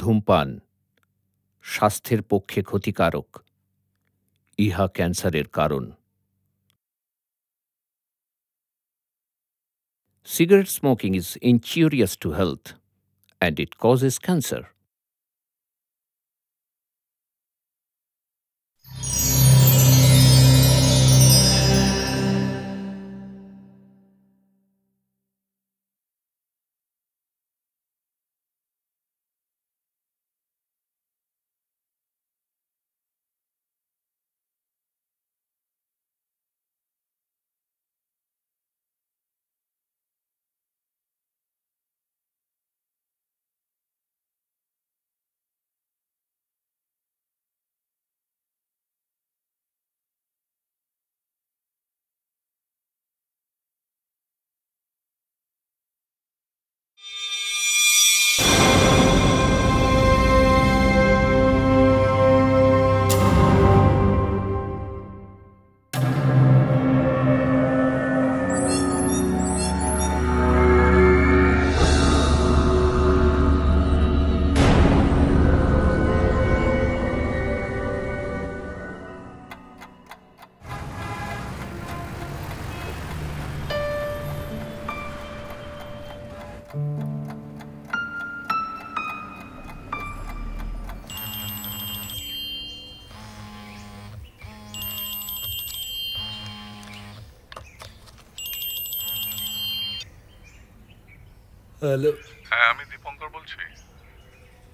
ধূমপান স্বাস্থ্যের পক্ষে ক্ষতিকারক ইহা ক্যান্সারের কারণ Cigarette smoking is injurious to health and it causes cancer. Hello হ্যাঁ আমি দীপঙ্কর বলছি।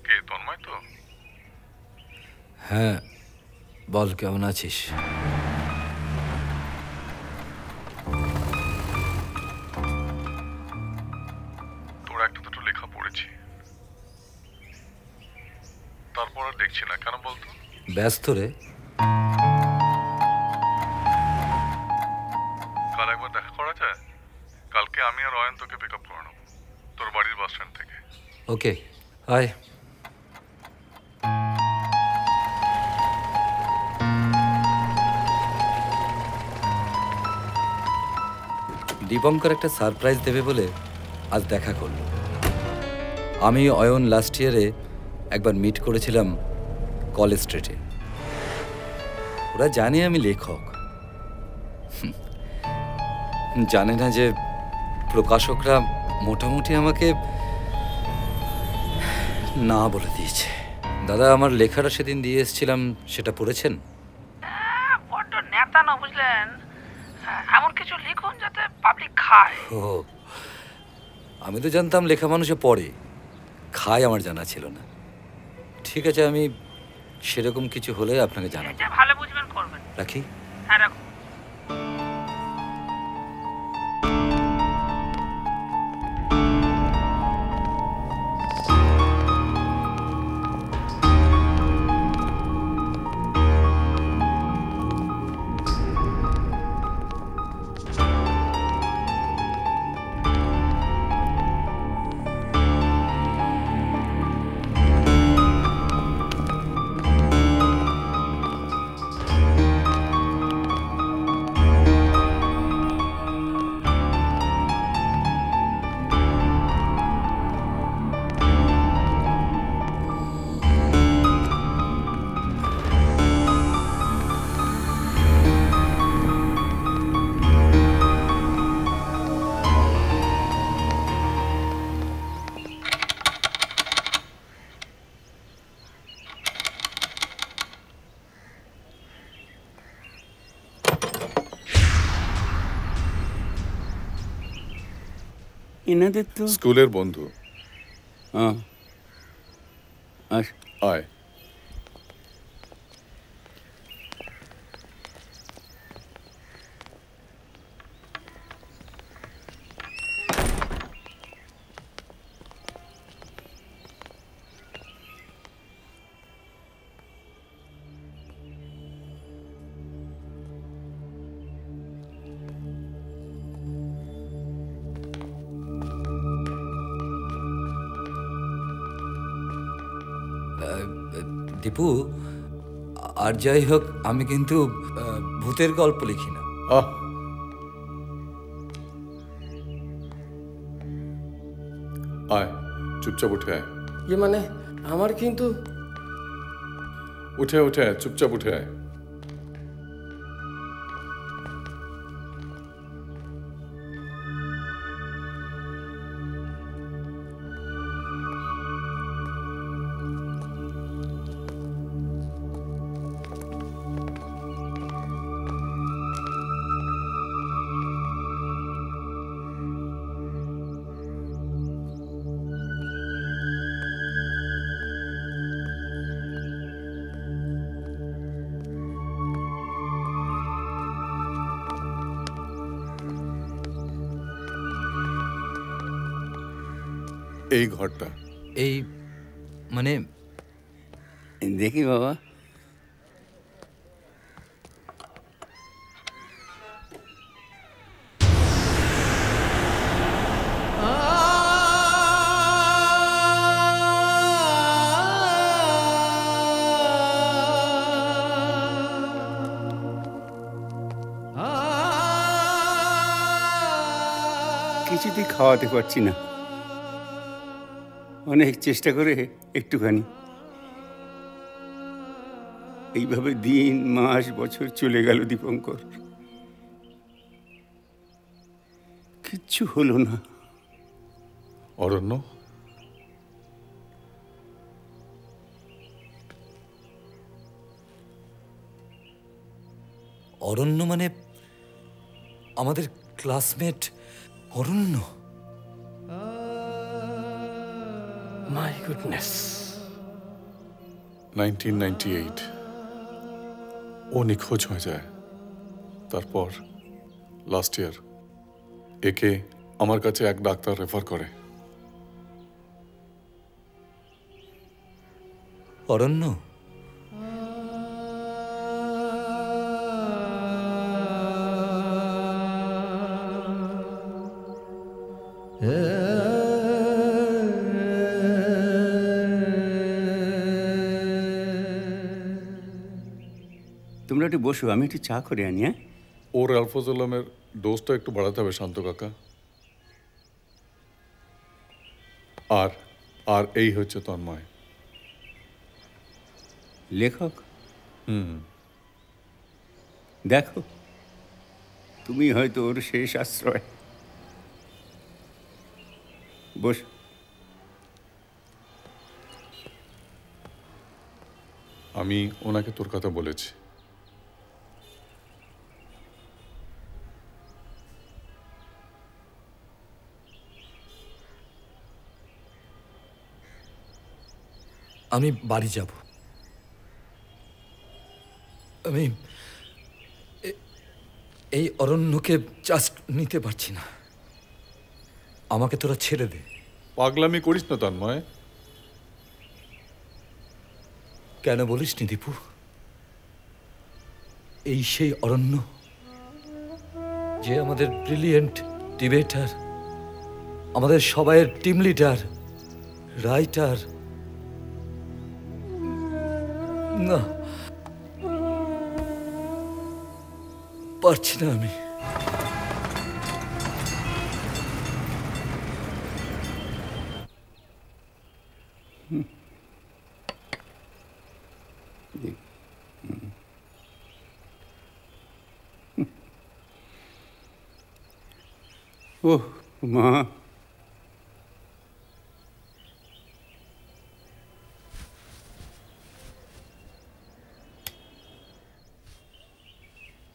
কে তন্ময় তো? হ্যাঁ বল কেমন আছিস? তোর একটা দুটো লেখা পড়েছি। তারপর আর দেখছি না কেন বলতো? ব্যস্ত রে। দীপঙ্কর একটা সারপ্রাইজ দেবে বলে আজ দেখা করল। আমি অয়ন লাস্ট ইয়ারে একবার মিট করেছিলাম কলেজ স্ট্রিটে ওরা জানে আমি লেখক। জানে না যে প্রকাশকরা মোটামুটি আমাকে না বলে দিয়েছে। দাদা, আমার লেখাটা সেদিন দিয়ে এসেছিলাম, সেটা পড়েছেন বড্ড নেতা না বুঝলেন হ্যাঁ, এমন কিছু লিখুন যাতে পাবলিক খায় ও আমি তো জানতাম লেখা মানুষে পড়ে। খায় আমার জানা ছিল না। ঠিক আছে আমি সেরকম কিছু হলে আপনাকে জানাব। ভালো বুঝবেন করবেন। রাখি? এনাদের তো? স্কুলের বন্ধু। হ্যাঁ আয়। দীপু আর যাই হোক আমি কিন্তু ভূতের গল্প লিখি না। আহ। আয় চুপচাপ উঠে আয়। ইয়ে মানে আমার কিন্তু উঠে উঠে চুপচাপ উঠে আয়। এই ঘরটা। এই মানে? দেখি বাবা। কিছুতেই খাওয়াতে পারছি না। অনেক চেষ্টা করে একটুখানি। এইভাবে দিন মাস বছর চলে গেল দীপঙ্কর। কিচ্ছু হলো না। অরণ্য? অরণ্য মানে আমাদের ক্লাসমেট অরণ্য? নাইনটি এইট ও নিখোঁজ হয়ে যায়। তারপর লাস্ট ইয়ার একে আমার কাছে এক ডাক্তার রেফার করে। অরণ্য বসো আমি একটু চা করে আনি হ্যাঁ? ওর অ্যালফোজোলামের ডোজটা একটু বাড়াতে হবে শান্ত কাকা। আর আর এই হচ্ছে তন্ময়। লেখক? হুম। দেখো তুমি হয়তো ওর শেষ আশ্রয়। বস। আমি ওনাকে তোর কথা বলেছি। আমি বাড়ি যাব। আমি এই অরণ্যকে জাস্ট নিতে পারছি না। আমাকে তোরা ছেড়ে দে। পাগলামি করিস না তন্ময়। কেন বলিস নি দীপু? এই সেই অরণ্য যে আমাদের ব্রিলিয়েন্ট ডিবেটার আমাদের সবাইয়ের টিম লিডার রাইটার না পারছি না আমি ওহ মা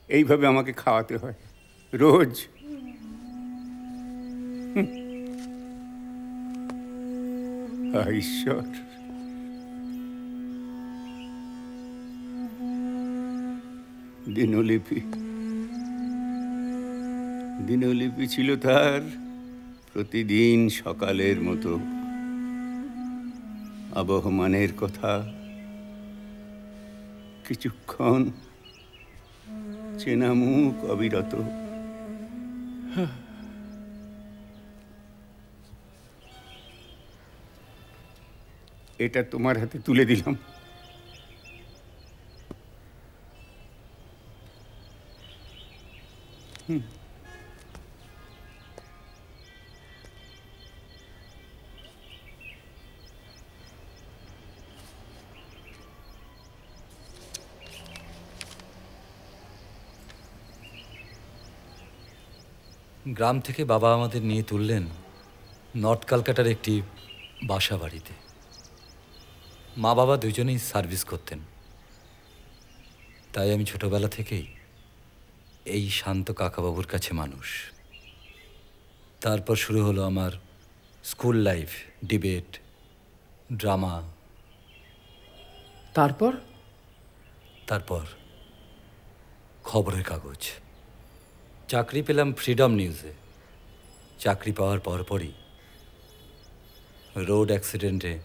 এইভাবে আমাকে খাওয়াতে হয়। রোজ। ঈশ্বর। দিনলিপি। দিনলিপি ছিল তার প্রতিদিন সকালের মতো। আবহমানের কথা। কিছুক্ষণ চেনা মুখ অবিরত। এটা তোমার হাতে তুলে দিলাম। গ্রাম থেকে বাবা আমাদের নিয়ে তুললেন নর্থ কলকাতার একটি বাসা বাড়িতে। মা বাবা দুজনেই সার্ভিস করতেন। তাই আমি ছোটবেলা থেকেই এই শান্ত কাকাবাবুর কাছে মানুষ। তারপর শুরু হলো আমার স্কুল লাইফ ডিবেট ড্রামা। তারপর? তারপর খবরের কাগজ। চাকরি পেলাম ফ্রিডম নিউজে চাকরি পাওয়ার পরপরই রোড অ্যাক্সিডেন্টে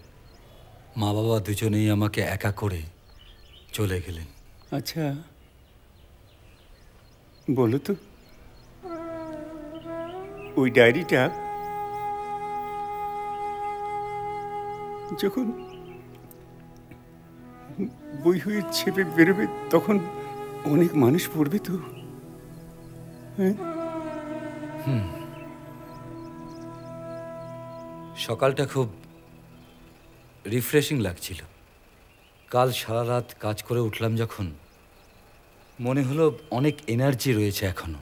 মা বাবা দুজনেই আমাকে একা করে চলে গেলেন। আচ্ছা। বলো তো। ওই ডায়েরিটা যখন বই হয়ে ছেপে বেরোবে, তখন অনেক মানুষ পড়বে তো। সকালটা খুব রিফ্রেশিং লাগছিল। কাল সারা রাত কাজ করে উঠলাম যখন, মনে হলো অনেক এনার্জি রয়েছে এখনও।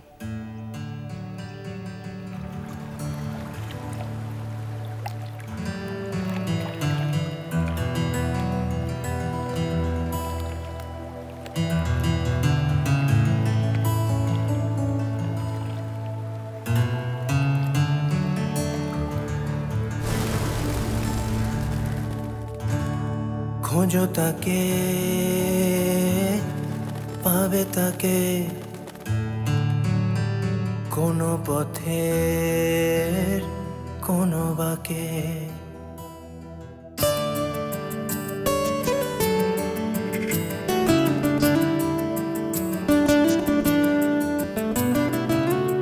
তাকে, পাবে তাকে কোনো পথের কোনো বাকে।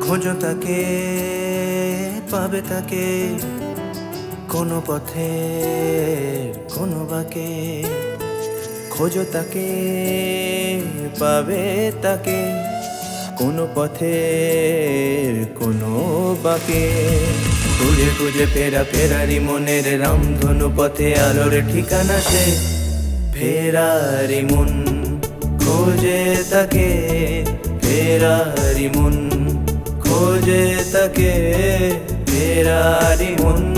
খোঁজো তাকে, পাবে তাকে কোনো পথে কোনো বাকে। খোঁজো তাকে, পাবে তাকে, কোনো পথে কোনো বাকে। খুঁজে খুঁজে ফেরা ফেরারি মনের রামধনু পথে আলোর ঠিকানা সে ফেরারি মন। খোঁজে তাকে, ফেরারি মন। খোঁজে তাকে, ফেরারি মন।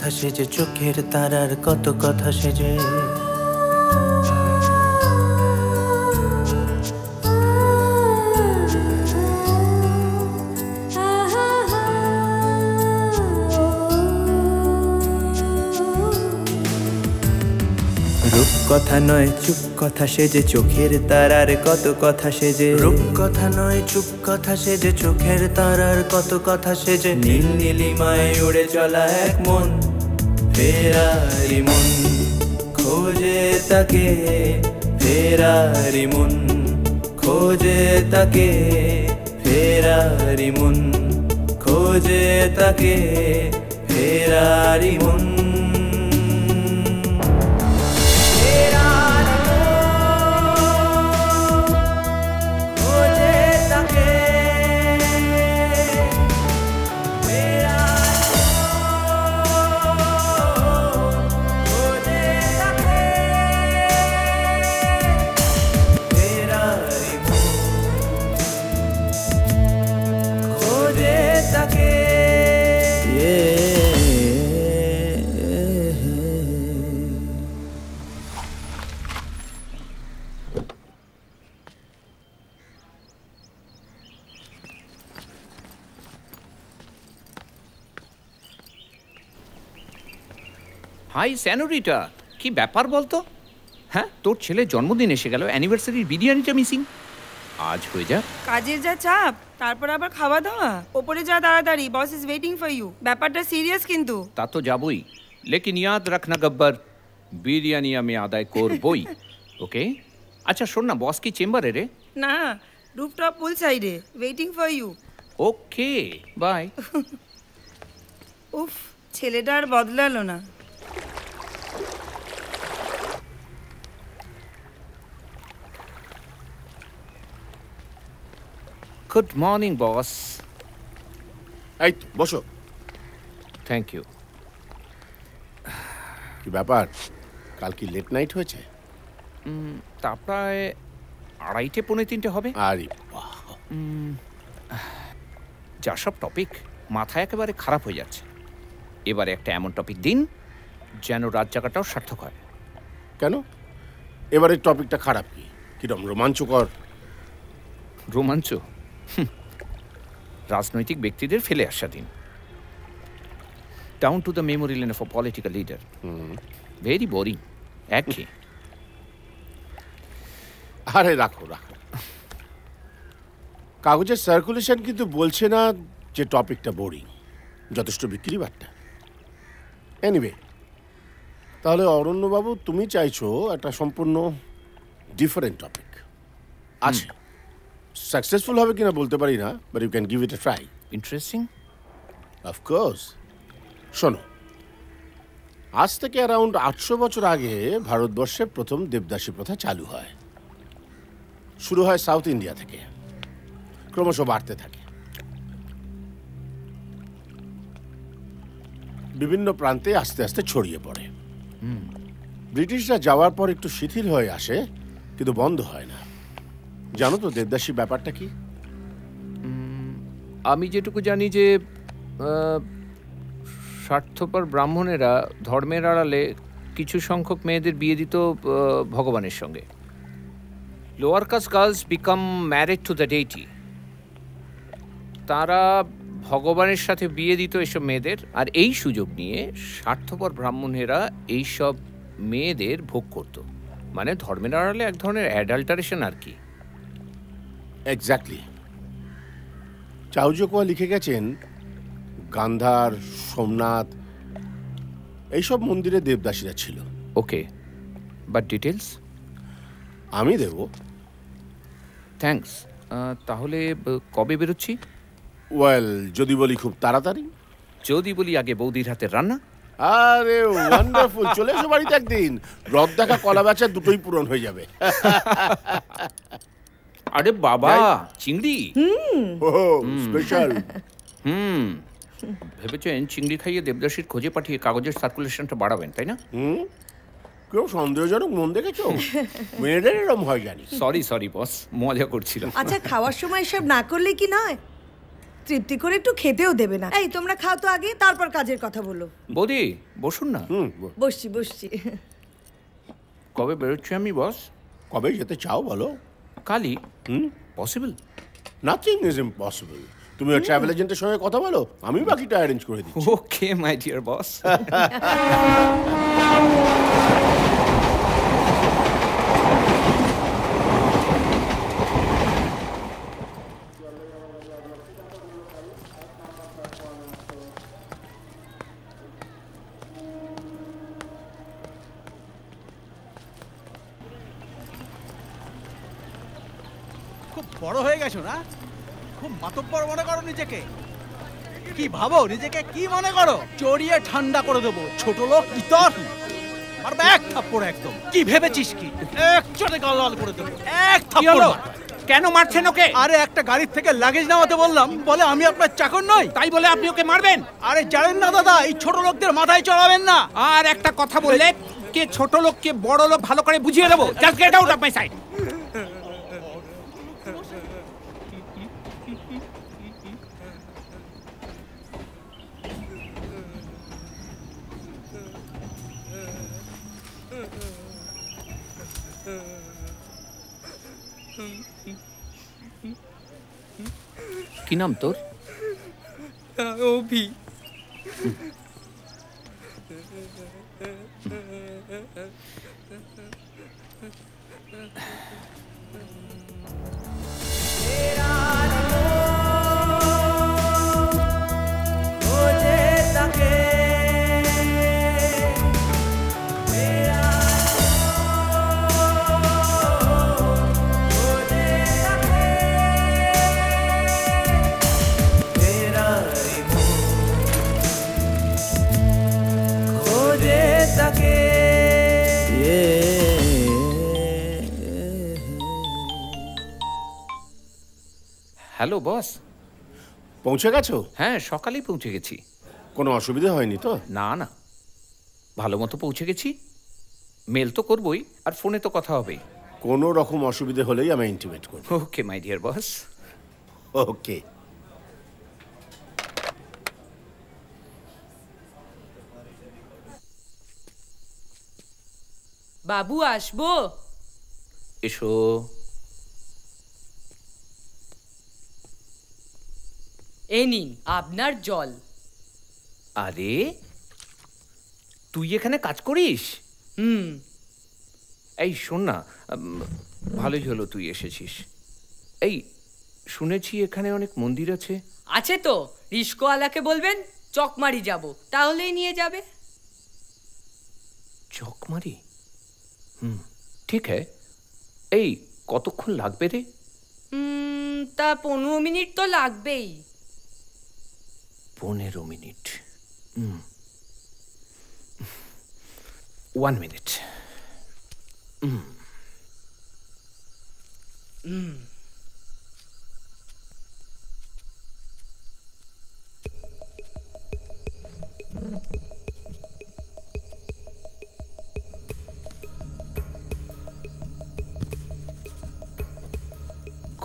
কথা সেজে, চোখের তারার কত কথা সেজে। রূপ কথা নয় চুপ কথা সেজে, চোখের তারার কত কথা সেজে। রূপ কথা নয় চুপ কথা সেজে, চোখের তারার কত কথা সেজে। নীল নীলিমায় উড়ে চলা এক মন। ফেরারি মন খোঁজে তাকে ফেরারি মন খোঁজে তাকে ফেরারি মন খোঁজে তাকে ফেরারি মন। স্যানোরিটা। কি ব্যাপার বলতো? হ্যাঁ তোর ছেলের জন্মদিন এসে গেল অ্যানিভার্সারির বিরিয়ানিটা মিসিং আজ হয়ে যাক। কাজের যা চাপ তারপর আবার খাওয়া দাওয়া ওপরে যা তাড়াতাড়ি boss is waiting for you ব্যাপারটা সিরিয়াস কিন্তু। তা তো যাবই। লেকিন ইয়াদ রাখনা গব্বর বিরিয়ানি আমি আদায় করবই। ওকে আচ্ছা শোন না বস কি চেম্বারে রে? না রুফটপ পুল সাইডে waiting for you okay bye উফ ছেলেটা আর বদলালো না। গুড মর্নিং বস এই বসো। থ্যাংক ইউ কি ব্যাপার? কাল কি লেট নাইট হয়েছে? তা প্রায় আড়াইটে পৌনে তিনটে হবে। আরে যা সব টপিক মাথা একেবারে খারাপ হয়ে যাচ্ছে। এবারে একটা এমন টপিক দিন যেন রাত জায়গাটাও সার্থক হয়। কেন? এবারের টপিকটা খারাপ কি? কিরম রোমাঞ্চকর? রোমাঞ্চ। রাজনৈতিক ব্যক্তিদের ফেলে আসা দিন। Down to the memory lane of political leader very boring একই আরে রাখো রাখো। কাগজের সার্কুলেশন কিন্তু বলছে না যে টপিকটা বোরিং যথেষ্ট বিক্রি বাট্টা। এনিওয়ে তাহলে অরণ্যবাবু তুমি চাইছো একটা সম্পূর্ণ ডিফারেন্ট টপিক আছে। সাকসেসফুল হবে কিনা বলতে পারি না but you can give it a try interesting of course শোনো আজ থেকে অ্যারাউন্ড আটশো বছর আগে ভারতবর্ষে প্রথম দেবদাসী প্রথা চালু হয়। শুরু হয় সাউথ ইন্ডিয়া থেকে। ক্রমশ বাড়তে থাকে। বিভিন্ন প্রান্তে আস্তে আস্তে ছড়িয়ে পড়ে। ব্রিটিশরা যাওয়ার পর একটু শিথিল হয়ে আসে কিন্তু বন্ধ হয় না। জানো তো দেবদাসী ব্যাপারটা কি? আমি যেটুকু জানি যে স্বার্থপর ব্রাহ্মণেরা ধর্মের আড়ালে কিছু সংখ্যক মেয়েদের বিয়ে দিত ভগবানের সঙ্গে। Lower caste girls become married to the deity তারা ভগবানের সাথে বিয়ে দিত এসব মেয়েদের, আর এই সুযোগ নিয়ে স্বার্থপর ব্রাহ্মণেরা এইসব মেয়েদের ভোগ করত। মানে ধর্মের আড়ালে এক ধরনের অ্যাডাল্টারেশন আর কি। এক্স্যাক্টলি চাউজোকোয়া লিখে গেছেন গান্ধার সোমনাথ এইসব মন্দিরে দেবদাসীরা ছিল। ওকে বাট ডিটেলস আমি দেব। থ্যাঙ্কস তাহলে কবে বেরোচ্ছি? ওয়েল যদি বলি খুব তাড়াতাড়ি। যদি বলি আগে বৌদির হাতের রান্না? আরে ওয়ান্ডারফুল চলে এসো বাড়িতে একদিন। রদ দেখা কলা বেচা দুটোই পূরণ হয়ে যাবে। আরে বাবা চিংড়ি? স্পেশাল হুম। ভেবেছেন চিংড়ি খাইয়ে দেবদাসীর খোঁজে পাঠিয়ে কাগজের সার্কুলেশনটা বাড়াবেন তাই না? হুম। কেউ সন্দেহজনক মন দেখেছ? মেয়েদের এরম হয় জানি সরি সরি বস মজা করছিলাম। আচ্ছা খাওয়ার সময় এসব না করলে কি নয়? তৃপ্তি করে একটু খেতেও দেবে না। এই তোমরা খাও তো আগে তারপর কাজের কথা বলো। বৌদি বসুন না। হুম বসছি বসছি। কবে বেরোচ্ছি আমি বস কবে যেতে চাও বলো? হুম? পসিবল নাথিং ইজ ইম্পসিবল তুমি ওই ট্রাভেল এজেন্টের সঙ্গে কথা বলো আমি বাকিটা অ্যারেঞ্জ করে দিই ওকে মাই ডিয়ার বস গেছো না? খুব মাতব্বর মনে করো নিজেকে। কি ভাবো নিজেকে কি মনে করো? চড়িয়ে ঠান্ডা করে দেবো ছোট লোক ইতর মারবে এক থাপ্পড় একদম। কি ভেবেছিস কি? এক চড়ে গাল লাল করে দেবো এক থাপ্পড় কেন মারছেন ওকে? আরে একটা গাড়ির থেকে লাগেজ নামাতে বললাম বলে আমি আপনার চাকর নই। তাই বলে আপনি ওকে মারবেন? আরে জানেন না দাদা এই ছোট লোকদের মাথায় চড়াবেন না। আর একটা কথা বললে কে ছোট লোক কে বড় লোক ভালো করে বুঝিয়ে দেবো? Just get out of my side নাম তোর অভি तेरा হ্যালো বস। পৌঁছে গেছো? হ্যাঁ সকালেই পৌঁছে গেছি। কোনো অসুবিধা হয়নি তো? না না। ভালো মতো পৌঁছে গেছি। মেল তো করবই আর ফোনে তো কথা হবেই কোনো রকম অসুবিধে হলেই আমি ইন্টিমেট করব। Okay my dear boss okay. বাবু আসব? এসো। এই নিন আপনার জল। আরে তুই এখানে কাজ করিস? হুম। এই শোন না ভালোই হলো তুই এসেছিস। এই শুনেছি এখানে অনেক মন্দির আছে। আছে তো রিস্কওয়ালাকে বলবেন চকমারি যাব তাহলেই নিয়ে যাবে। চকমারি? হুম ঠিক হ্যাঁ এই কতক্ষণ লাগবে রে? তা পনেরো মিনিট তো লাগবেই। পনেরো মিনিট। ওয়ান মিনিট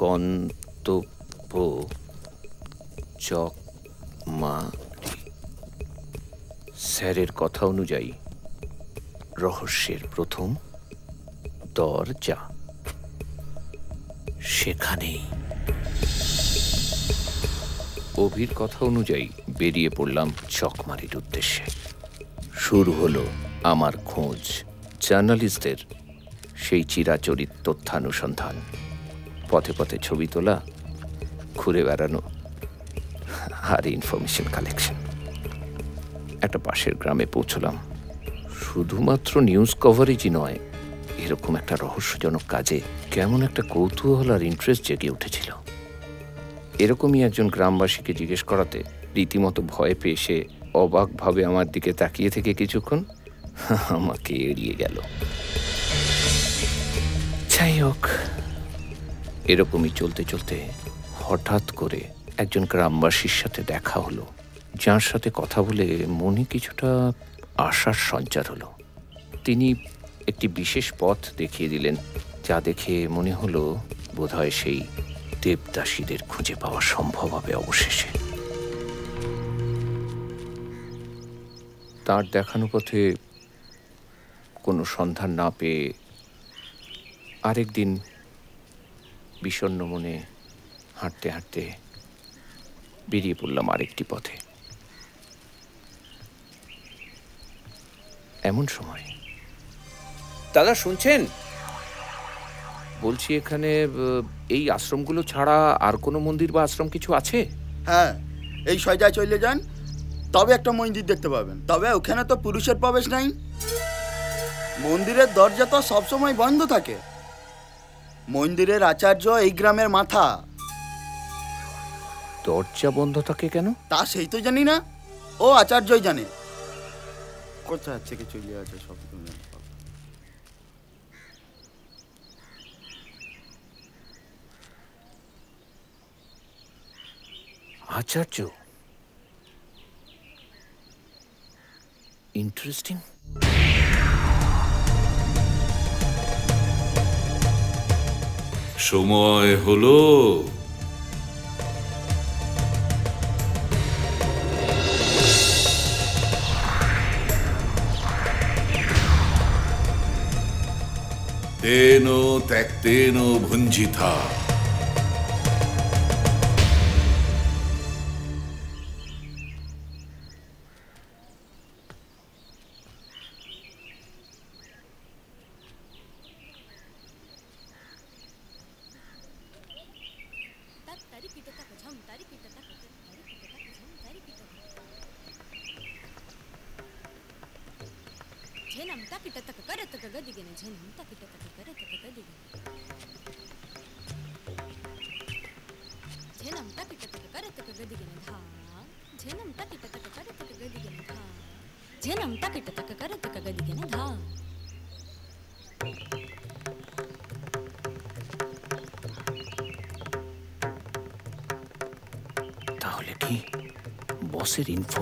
গন্তব্য চকমারি স্যারের কথা অনুযায়ী, রহস্যের প্রথম দরজা। সেখানেই। অভির কথা অনুযায়ী বেরিয়ে পড়লাম চকমারির উদ্দেশ্যে। শুরু হলো আমার খোঁজ, জার্নালিস্টদের সেই চিরাচরিত তথ্যানুসন্ধান। পথে পথে ছবি তোলা, ঘুরে বেড়ানো আর ইনফরমেশন কালেকশন একটা পাশের গ্রামে পৌঁছলাম। শুধুমাত্র নিউজ কভারেজই নয়, এরকম একটা রহস্যজনক কাজে কেমন একটা কৌতূহল আর ইন্টারেস্ট জেগে উঠেছিল। এরকমই একজন গ্রামবাসীকে জিজ্ঞেস করাতে রীতিমতো ভয় পেয়ে সে অবাকভাবে আমার দিকে তাকিয়ে থেকে কিছুক্ষণ আমাকে এড়িয়ে গেল। যাই হোক, এরকমই চলতে চলতে হঠাৎ করে একজন গ্রামবাসীর সাথে দেখা হলো, যার সাথে কথা বলে মনে কিছুটা আশার সঞ্চার হলো। তিনি একটি বিশেষ পথ দেখিয়ে দিলেন, যা দেখে মনে হলো বোধহয় সেই দেবদাসীদের খুঁজে পাওয়া সম্ভব হবে অবশেষে। তার দেখানো পথে কোনো সন্ধান না পেয়ে আরেকদিন বিষণ্ণ মনে হাঁটতে হাঁটতে বেরিয়ে পড়লাম আরেকটি পথে। এমন সময়। দাদা শুনছেন? বলছি এখানে এই আশ্রমগুলো ছাড়া আর কোনো মন্দির বা আশ্রম কিছু আছে? হ্যাঁ এই সজায় চলে যান তবে একটা মন্দির দেখতে পাবেন। তবে ওখানে তো পুরুষের প্রবেশ নাই। মন্দিরের দরজা তো সবসময় বন্ধ থাকে। মন্দিরের আচার্য এই গ্রামের মাথা। দরজা বন্ধ থাকে কেন? তা সেই তো জানি না। ও আচার্যই জানে। কোথায় থেকে চলে আছে সব আচার্য ইন্টারেস্টিং সময় হলো। त्यक्तेनो त्यक्तेनो भुञ्जिथा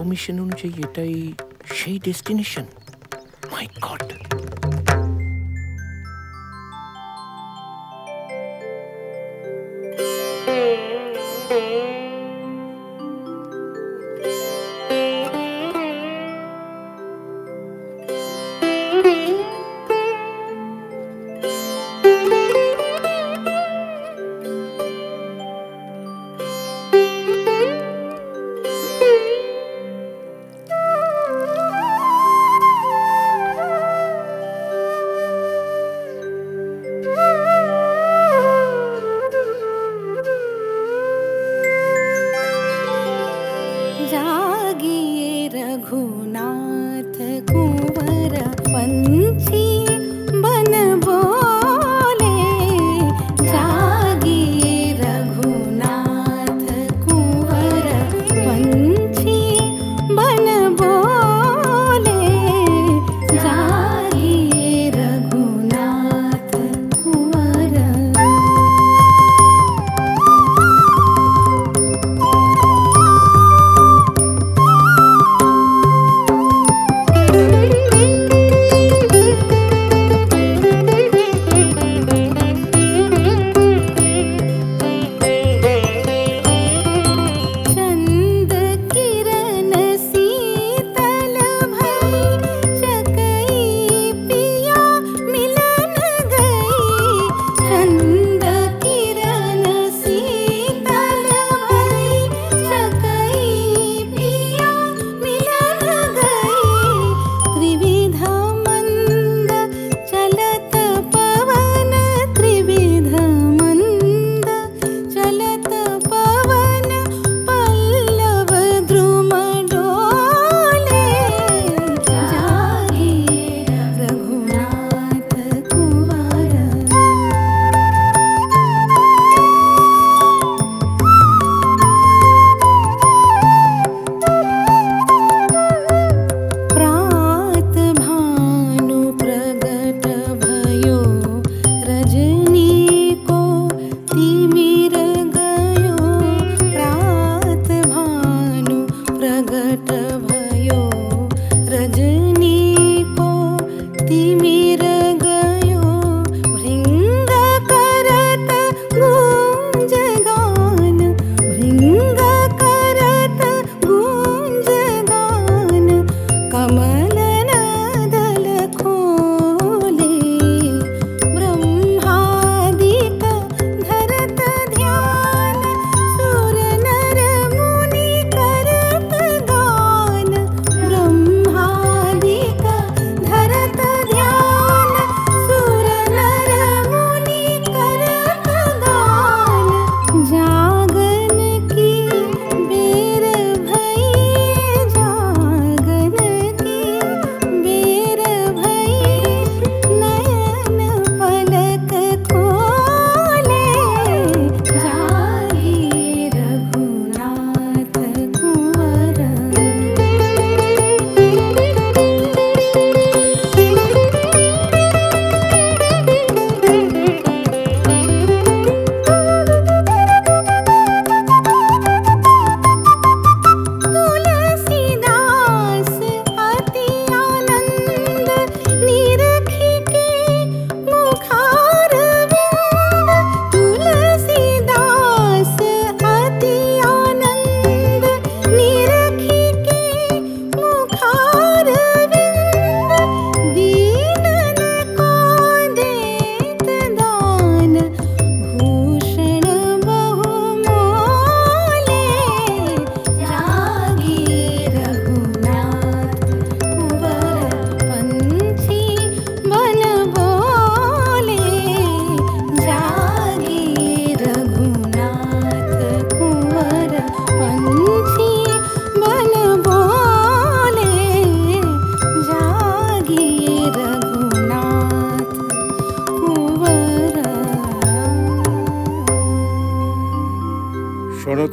পারমিশন অনুযায়ী এটাই সেই ডেস্টিনেশন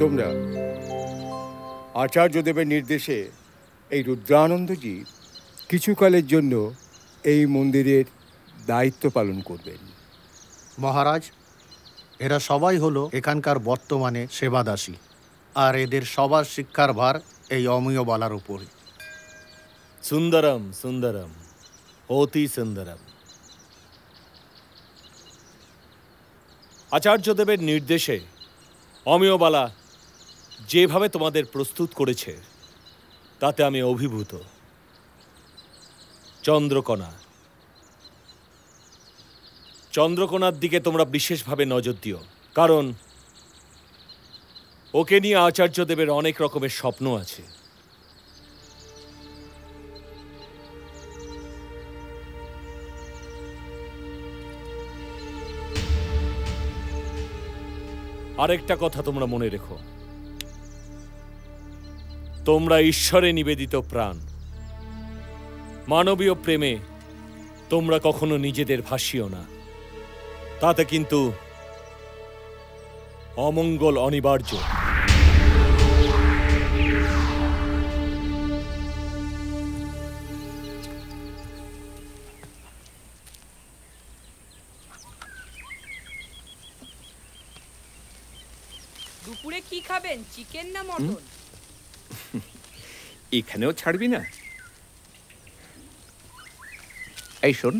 তোমরা আচার্যদেবের নির্দেশে এই রুদ্রানন্দজি কিছুকালের জন্য এই মন্দিরের দায়িত্ব পালন করবেন। মহারাজ এরা সবাই হলো এখানকার বর্তমানে সেবাদাসী আর এদের সবার শিক্ষার ভার এই অমীয় বালার উপরে। সুন্দরম সুন্দরম অতি সুন্দরম। আচার্যদেবের নির্দেশে অমীয়বালা যেভাবে তোমাদের প্রস্তুত করেছে, তাতে আমি অভিভূত। চন্দ্রকোনা। চন্দ্রকোনার দিকে তোমরা বিশেষভাবে নজর দিও, কারণ ওকে নিয়ে আচার্যদেবের অনেক রকমের স্বপ্ন আছে। আরেকটা কথা তোমরা মনে রেখো। তোমরা ঈশ্বরে নিবেদিত প্রাণ। মানবীয় প্রেমে তোমরা কখনো নিজেদের ভাসিও না। তাতে কিন্তু অমঙ্গল অনিবার্য। দুপুরে কি খাবেন, চিকেন না মটন? এখানেও ছাড়বি না। এই শোন।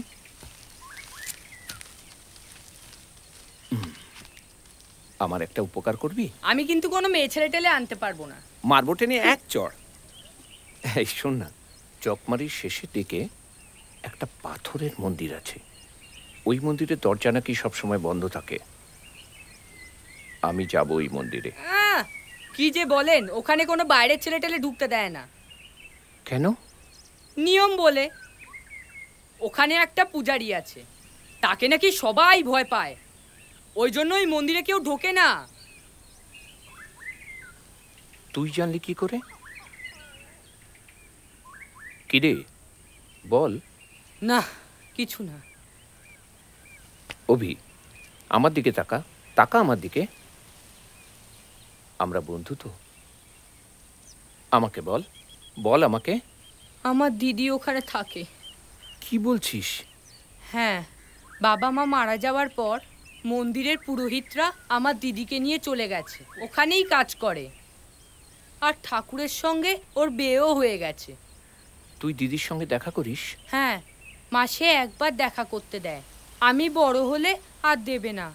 আমার একটা উপকার করবি? আমি কিন্তু কোনো মেয়ে ছেলে টেলে আনতে পারব না। মারবো টেনে এক চড়। এই শোন না চকমারির শেষের দিকে একটা পাথরের মন্দির আছে। ওই মন্দিরের দরজা নাকি সবসময় বন্ধ থাকে। আমি যাব ওই মন্দিরে। কি যে বলেন ওখানে কোনো বাইরের ছেলে টেলে ঢুকতে দেয় না। কেন? নিয়ম বলে। ওখানে একটা পূজারি আছে। তাকে নাকি সবাই ভয় পায়। ওই জন্য ওই মন্দিরে কেউ ঢোকে না। তুই জানলি কি করে? কিরে? বল। না কিছু না। অভি আমার দিকে তাকা। তাকা আমার দিকে। আমরা বন্ধু তো। আমাকে বল। বল আমাকে। আমার দিদি ওখানে থাকে। কি বলছিস? হ্যাঁ বাবা মা মারা যাওয়ার পর মন্দিরের পুরোহিতরা আমার দিদিকে নিয়ে চলে গেছে। ওখানেই কাজ করে। আর ঠাকুরের সঙ্গে ওর বিয়েও হয়ে গেছে। তুই দিদির সঙ্গে দেখা করিস? হ্যাঁ মাসে একবার দেখা করতে দেয়। আমি বড় হলে আর দেবে না।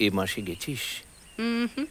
এ মাসে গেছিস? হুম হুম।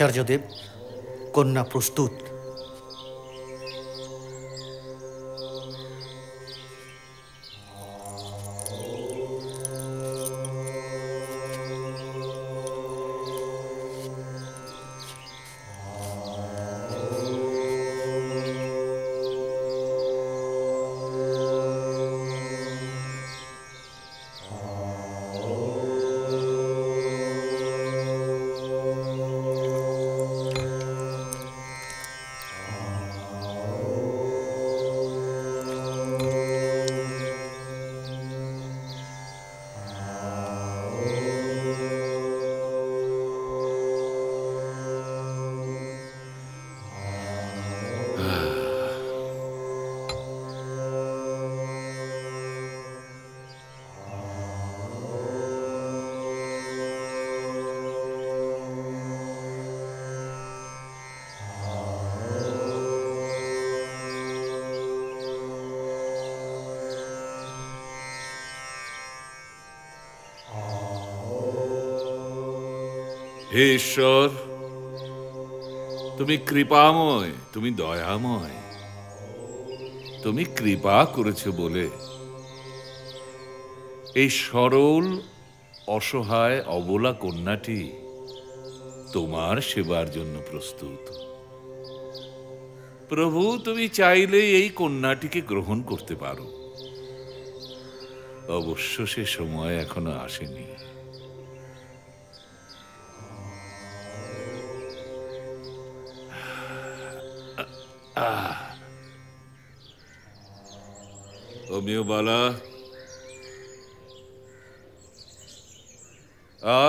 আচার্যদেব কন্যা প্রস্তুত। তুমি কৃপাময়, তুমি দয়াময়। তুমি কৃপা করেছ বলে এই সরল, অসহায়, অবলা কন্যাটি তোমার সেবার জন্য প্রস্তুত। প্রভু, তুমি চাইলে এই কন্যাটিকে গ্রহণ করতে পারো। অবশ্য সে সময় এখনও আসেনি। অমিয়বালা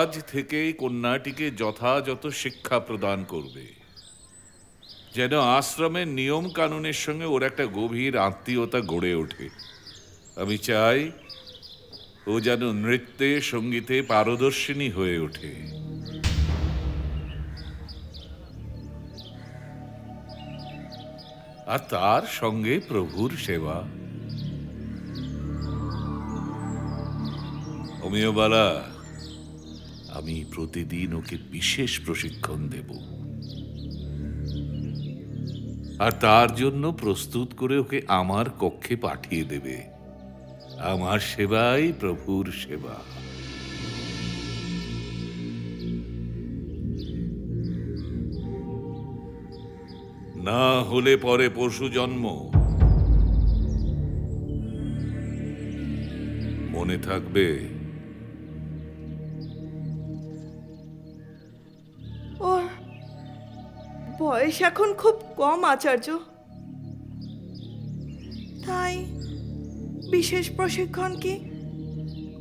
আজ থেকেই কন্যাটিকে যথাযথ শিক্ষা প্রদান করবে। যেন আশ্রমের নিয়ম কানুনের সঙ্গে ওর একটা গভীর আত্মীয়তা গড়ে ওঠে। আমি চাই ও যেন নৃত্যে, সঙ্গীতে পারদর্শিনী হয়ে ওঠে। আর তার সঙ্গে প্রভুর সেবা। অমিয়বালা আমি প্রতিদিন ওকে বিশেষ প্রশিক্ষণ দেব। আর তার জন্য প্রস্তুত করে ওকে আমার কক্ষে পাঠিয়ে দেবে। আমার সেবাই প্রভুর সেবা। না হলে পরে পশু জন্ম। মনে থাকবে বয়স এখন খুব কম আচার্য। তাই বিশেষ প্রশিক্ষণ কি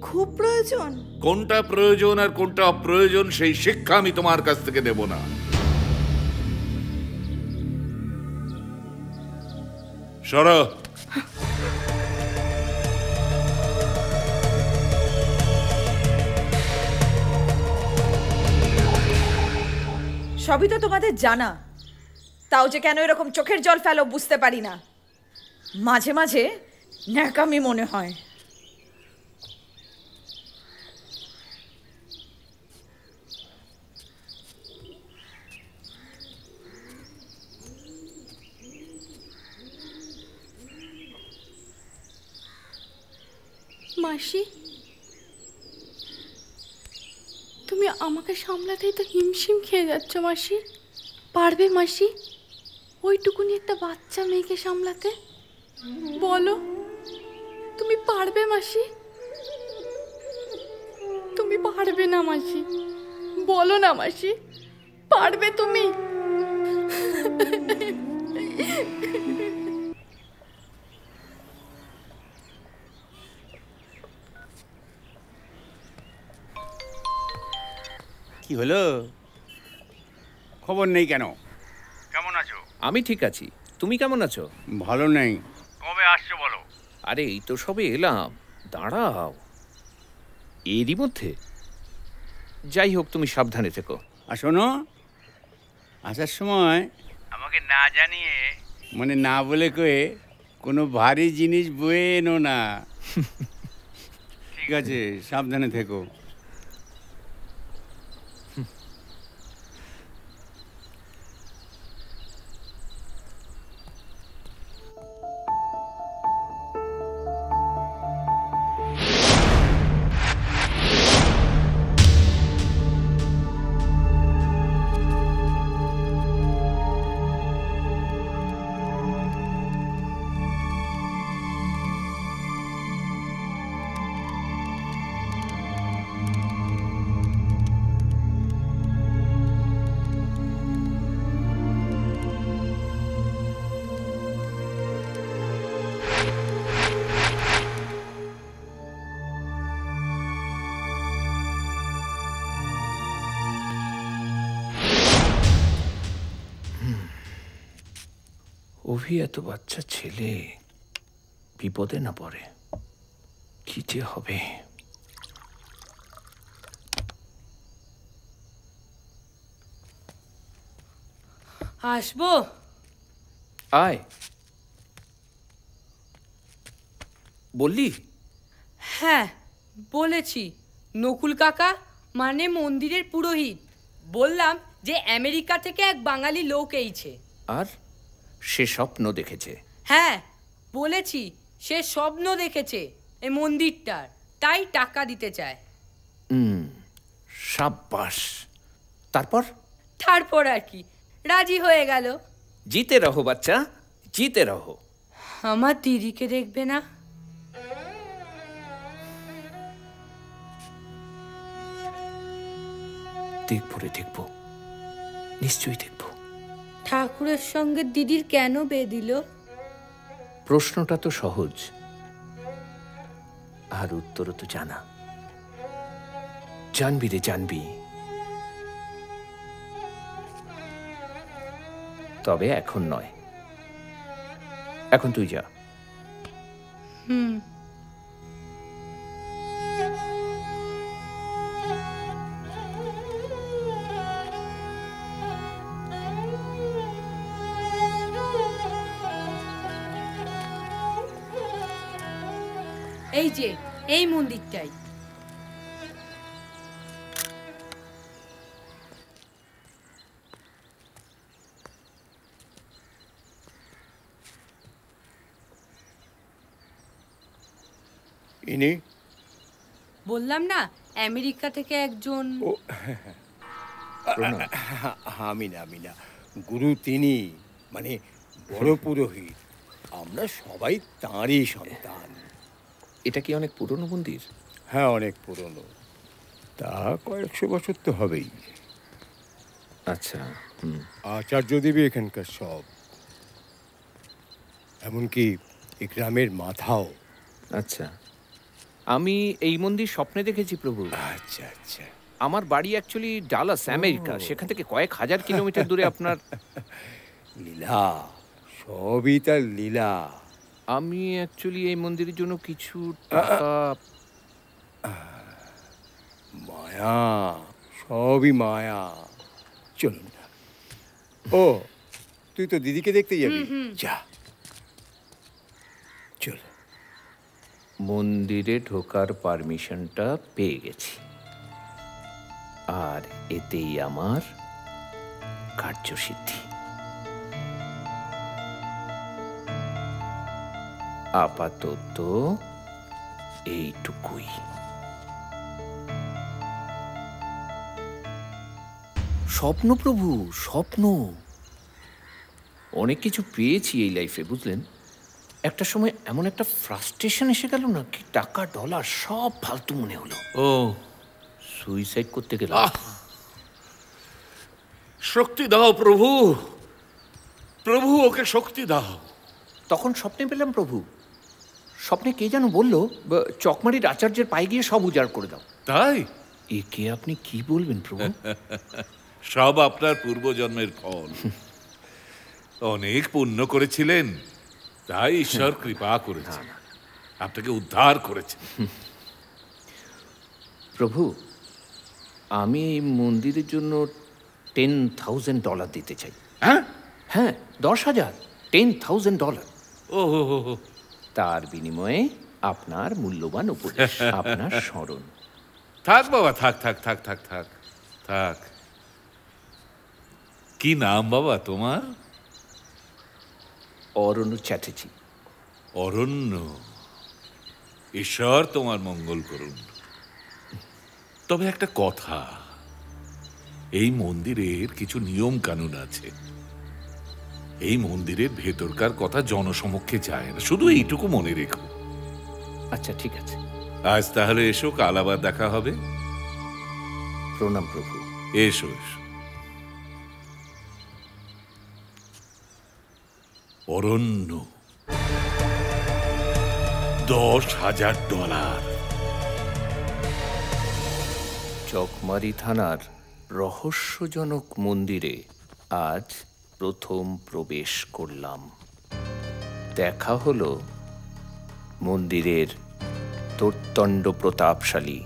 খুব প্রয়োজন? কোনটা প্রয়োজন আর কোনটা অপ্রয়োজন সেই শিক্ষা আমি তোমার কাছ থেকে দেব না। সর। সবই তো তোমাদের জানা। তাও যে কেন এরকম চোখের জল ফেলো বুঝতে পারি না। মাঝে মাঝে ন্যাকামি মনে হয়। মাসি, তুমি আমাকে সামলাতেই তো হিমশিম খেয়ে যাচ্ছ মাসি? পারবে মাসি? ওইটুকুনি একটা বাচ্চা মেয়েকে সামলাতে? বলো। তুমি পারবে মাসি? তুমি পারবে না মাসি। বলো না মাসি। পারবে তুমি। কি হলো? খবর নেই কেন? কেমন আছো? আমি ঠিক আছি। তুমি কেমন আছো? ভালো নেই। কবে আসছো বলো? আরে এই তো সবে এলাম। দাঁড়াও। এরই মধ্যে। যাই হোক তুমি সাবধানে থেকো। আর শোনো আসার সময় আমাকে না জানিয়ে মানে না বলে কয়ে কোনো ভারী জিনিস বয়ে এনো না। ঠিক আছে সাবধানে থেকো। অভি এত বাচ্চা ছেলে বিপদে না পড়ে। কি যে হবে? আসব? আয়। বললি? হ্যাঁ বলেছি। নকুল কাকা মানে মন্দিরের পুরোহিত। বললাম যে আমেরিকা থেকে এক বাঙালি লোক এইছে আর? সে স্বপ্ন দেখেছে। হ্যাঁ বলেছি সে স্বপ্ন দেখেছে এই মন্দিরটার তাই টাকা দিতে চায়। হুম সাব্বাস। তারপর? তারপর আর কি রাজি হয়ে গেল। জিতে রহো বাচ্চা জিতে রহো। আমার দিদিকে দেখবে না? দেখব রে দেখব। নিশ্চয়ই দেখব। ঠাকুরের সঙ্গে দিদির কেন বিয়ে দিল? প্রশ্নটা তো সহজ। আর উত্তরও তো জানা। জানবি রে জানবি। তবে এখন নয়। এখন তুই যা। হুম। যে এই মন্দিরটাই। ইনি? বললাম না আমেরিকা থেকে একজন। আমি না আমি না। গুরু তিনি মানে বড় পুরোহিত। আমরা সবাই তাঁরই সন্তান। এটা কি অনেক পুরনো মন্দির? হ্যাঁ অনেক পুরনো। তা কয়েকশো বছর তো হবেই। আচ্ছা আচার্য দেবী এখানকার সব। এমনকি এই গ্রামের মাথাও। আচ্ছা। আমি এই মন্দির স্বপ্নে দেখেছি প্রভু। আচ্ছা আচ্ছা। আমার বাড়ি অ্যাকচুয়ালি ডালাস আমেরিকা। সেখান থেকে কয়েক হাজার কিলোমিটার দূরে আপনার লীলা সবই তার লীলা। আমি অ্যাকচুয়ালি এই মন্দিরের জন্য কিছু টাকা মায়া সবই মায়া। চলুন ও তুই তো দিদিকে দেখতে যাবি। যা। চল। মন্দিরে ঢোকার পারমিশনটা পেয়ে গেছি। আর এতেই আমার কার্যসিদ্ধি। আপাতত এইটুকুই। স্বপ্ন প্রভু স্বপ্ন। অনেক কিছু পেয়েছি এই লাইফে বুঝলেন? একটা সময় এমন একটা ফ্রাস্ট্রেশন এসে গেল না কি টাকা ডলার সব ফালতু মনে হলো। ও। সুইসাইড করতে গেলাম। শক্তি দাও প্রভু। প্রভু ওকে শক্তি দাও। তখন স্বপ্নে পেলাম প্রভু। স্বপ্নে কে যেন বলল চকমারির আচার্যের পায়ে গিয়ে সব উজাড় করে দাও। তাই? একে আপনি কি বলবেন প্রভু? সব আপনার পূর্বজন্মের ফল। অনেক পুণ্য করেছিলেন তাই ঈশ্বর কৃপা করেছেন। আপনাকে উদ্ধার করেছেন। প্রভু আমি এই মন্দিরের জন্য টেন থাউজেন্ড ডলার দিতে চাই। হ্যাঁ? হ্যাঁ দশ হাজার টেন থাউজেন্ড ডলার ও তার বিনিময়ে আপনার মূল্যবান উপদেশ আপনার স্মরণ। থাক বাবা থাক থাক থাক থাক থাক থাক। কি নাম বাবা তোমার? অরণ্য চ্যাটার্জি। অরণ্য। ঈশ্বর তোমার মঙ্গল করুন। তবে একটা কথা এই মন্দিরের কিছু নিয়ম কানুন আছে। এই মন্দিরের ভেতরকার কথা জনসমক্ষে যায় না শুধু এইটুকু মনে রেখো। আচ্ছা ঠিক আছে। আজ তাহলে এসো কাল আবার দেখা হবে। প্রণাম প্রভু। এসো এসো। অরণ্য। দশ হাজার ডলার। চকমারি থানার রহস্যজনক মন্দিরে আজ প্রথম প্রবেশ করলাম। দেখা হলো মন্দিরের তোর্তণ্ড প্রতাপশালী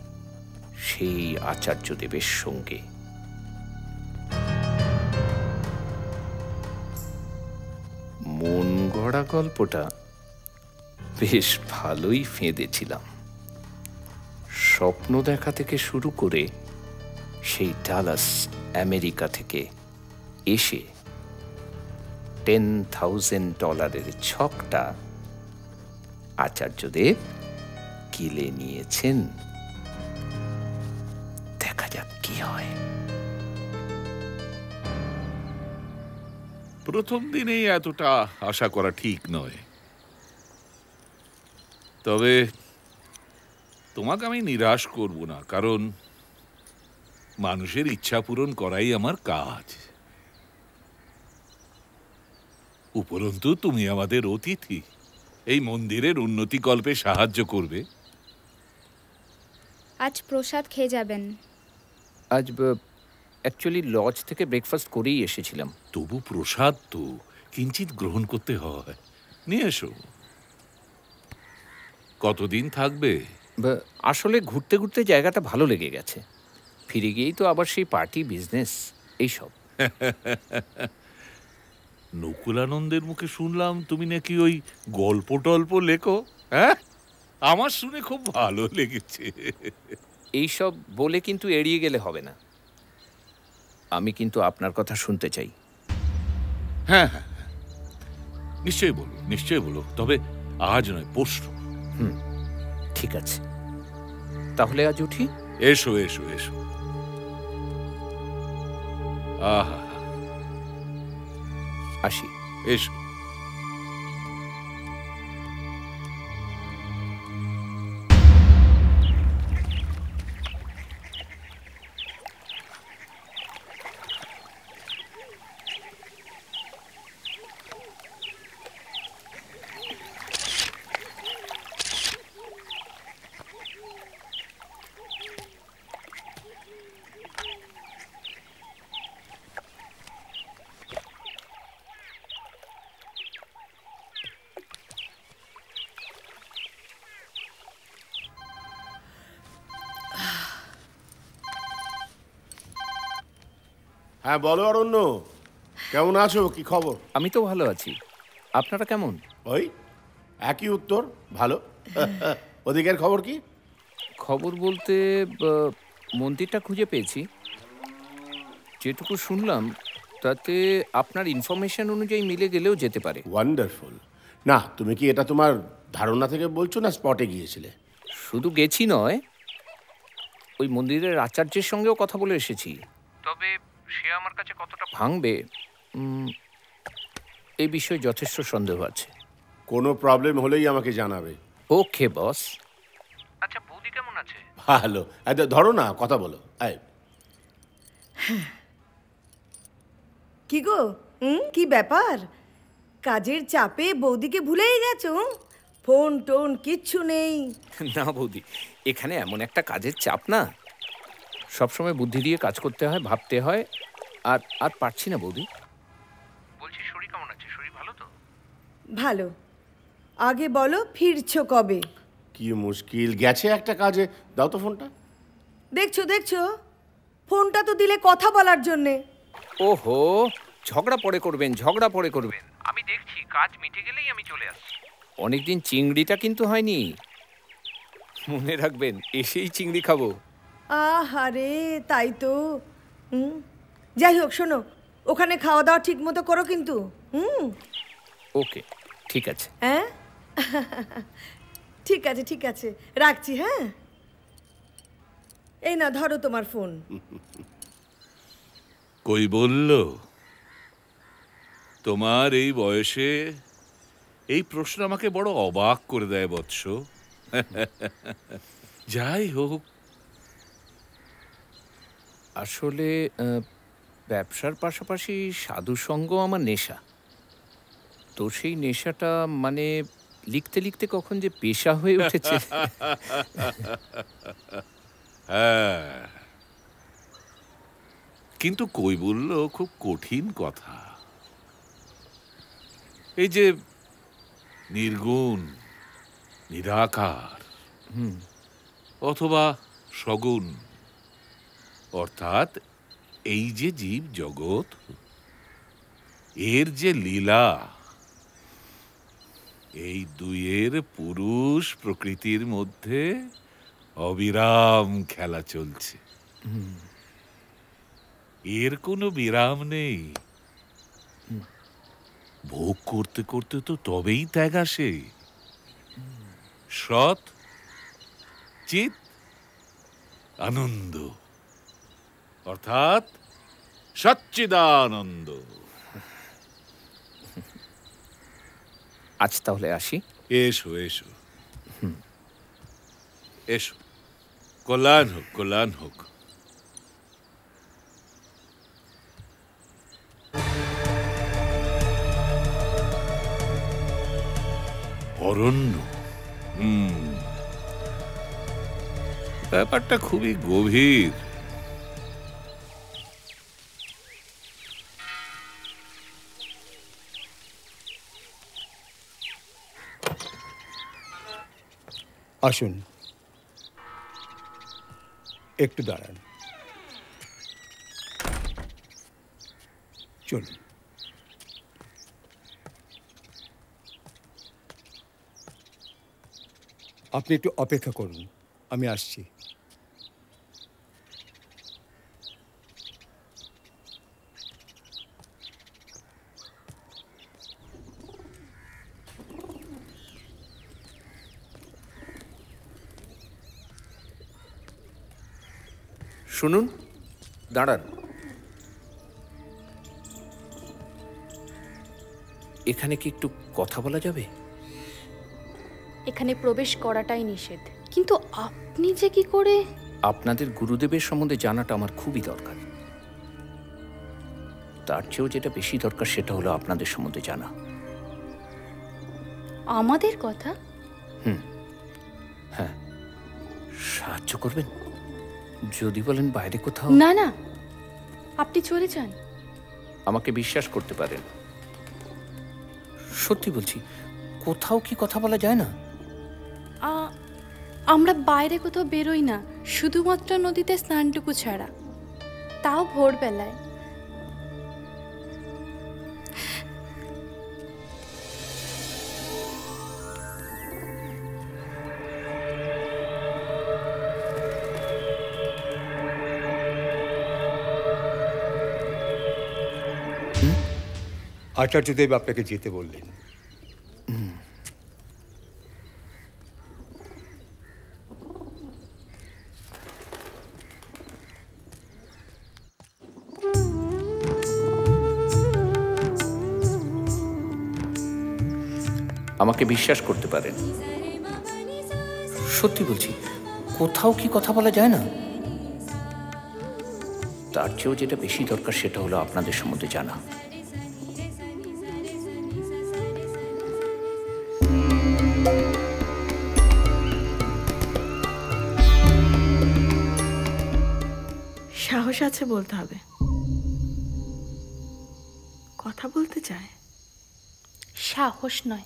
সেই আচার্যদেবের সঙ্গে। মন গড়া গল্পটা বেশ ভালোই ফেঁদেছিলাম। স্বপ্ন দেখা থেকে শুরু করে সেই ডালাস আমেরিকা থেকে এসে টেন থাউজেন্ড ডলারের ছকটা আচার্যদেব কিলে নিয়েছেন। দেখা যাক কি হয়। প্রথম দিনেই এতটা আশা করা ঠিক নয়। তবে তোমাকে আমি নিরাশ করব না, কারণ মানুষের ইচ্ছা পূরণ করাই আমার কাজ। উপরন্তু তুমি আমাদের অতিথি। এই মন্দিরের উন্নতিকল্পে সাহায্য করবে। আজ প্রসাদ খেয়ে যাবেন। আজ অ্যাকচুয়ালি লজ থেকে ব্রেকফাস্ট করেই এসেছিলাম। তবু প্রসাদ তো কিঞ্চিত গ্রহণ করতে হয়। নিয়ে এসো। কতদিন থাকবে? বা- আসলে ঘুরতে ঘুরতে জায়গাটা ভালো লেগে গেছে। ফিরে গিয়েই তো আবার সেই পার্টি বিজনেস এইসব। নকুলানন্দের মুখে শুনলাম তুমি নাকি ওই গল্প টল্প লেখো হ্যাঁ? আমার শুনে খুব ভালো লেগেছে। এইসব বলে কিন্তু এড়িয়ে গেলে হবে না। আমি কিন্তু আপনার কথা শুনতে চাই। হ্যাঁ হ্যাঁ হ্যাঁ। নিশ্চয়ই বলো নিশ্চয়ই বলো তবে আজ নয় পরশু। হুম ঠিক আছে। তাহলে আজ উঠি। এসো এসো এসো। আহা আসি এসো হ্যাঁ বলো অরণ্য। কেমন আছো? কি খবর? আমি তো ভালো আছি। আপনারা কেমন? ওই একই উত্তর ভালো। ওদিকের খবর কি? খবর বলতে আহ, মন্দিরটা খুঁজে পেয়েছি। যেটুকু শুনলাম তাতে আপনার ইনফরমেশন অনুযায়ী মিলে গেলেও যেতে পারে। ওয়ান্ডারফুল না তুমি কি এটা তোমার ধারণা থেকে বলছো না স্পটে গিয়েছিলে? শুধু গেছি নয় ওই মন্দিরের আচার্যের সঙ্গেও কথা বলে এসেছি। তবে সে আমার কাছে কতটা ভাঙবে? এই বিষয়ে যথেষ্ট সন্দেহ আছে। কোনো প্রবলেম হলেই আমাকে জানাবে। ওকে বস। আচ্ছা বৌদি কেমন আছে? ভালো। এই ধরো না কথা বলো। এই। কি গো? কি ব্যাপার? কাজের চাপে বৌদিকে ভুলেই গেছো? ফোন টোন কিচ্ছু নেই। না বৌদি এখানে এমন একটা কাজের চাপ না। সবসময় বুদ্ধি দিয়ে কাজ করতে হয় ভাবতে হয়। আর আর পারছি না বৌদি। বলছি শরীর কেমন আছে? শরীর ভালো তো? ভালো। আগে বলো ফিরছো কবে? কি মুশকিল। গেছে একটা কাজে। দাও তো ফোনটা। দেখছ দেখছ? ফোনটা তো দিলে কথা বলার জন্যে। ওহো ঝগড়া পরে করবেন ঝগড়া পরে করবেন। আমি দেখছি কাজ মিটে গেলেই আমি চলে আসছি। অনেকদিন চিংড়িটা কিন্তু হয়নি। মনে রাখবেন এসেই চিংড়ি খাব। আহারে তাই তো। হুম? যাই হোক শোনো ওখানে খাওয়া দাওয়া ঠিক মতো করো কিন্তু। হুম? ওকে ঠিক আছে। হ্যাঁ? ঠিক আছে ঠিক আছে। রাখছি হ্যাঁ? এই না ধরো তোমার ফোন। কই বলল? তোমার এই বয়সে এই প্রশ্ন আমাকে বড় অবাক করে দেয় বৎস। যাই হোক আসলে ব্যবসার পাশাপাশি সাধুসঙ্গ আমার নেশা। তো সেই নেশাটা মানে লিখতে লিখতে কখন যে পেশা হয়ে উঠেছে। হ্যাঁ। কিন্তু কই বলল খুব কঠিন কথা। এই যে নির্গুণ নিরাকার হুম। অথবা সগুণ। অর্থাৎ এই যে জীব জগৎ, এর যে লীলা, এই দুইয়ের পুরুষ প্রকৃতির মধ্যে অবিরাম খেলা চলছে। এর কোনো বিরাম নেই। ভোগ করতে করতে তো তবেই ত্যাগ আসে। সৎ, চিত, আনন্দ। অর্থাৎ সচ্চিদানন্দ। আজ তাহলে আসি। এসো এসো। এসো। কল্যাণ হোক কল্যাণ হোক। অরণ্য। হুম। ব্যাপারটা খুবই গভীর। আসুন। একটু দাঁড়ান। চলুন। আপনি একটু অপেক্ষা করুন আমি আসছি। শুনুন দাঁড়ান। এখানে কি একটু কথা বলা যাবে? এখানে প্রবেশ করাটাই নিষেধ। কিন্তু আপনি যে কি করে? আপনাদের গুরুদেবের সম্বন্ধে জানাটা আমার খুবই দরকার। তার চেয়েও যেটা বেশি দরকার সেটা হলো আপনাদের সম্বন্ধে জানা। আমাদের কথা? হুম। হ্যাঁ। সাহায্য করবেন? যদি বলেন বাইরে কোথাও। না না। আপনি চলে যান। আমাকে বিশ্বাস করতে পারেন। সত্যি বলছি কোথাও কি কথা বলা যায় না? আমরা বাইরে কোথাও বেরোই না শুধুমাত্র নদীতে স্নানটুকু ছাড়া। তাও ভোরবেলায়। আচার্যদেব আপনাকে যেতে বললেন। আমাকে বিশ্বাস করতে পারেন। সত্যি বলছি কোথাও কি কথা বলা যায় না? তার চেয়েও যেটা বেশি দরকার সেটা হলো আপনাদের সম্বন্ধে জানা। সাহস আছে বলতে হবে। কথা বলতে চায়? সাহস নয়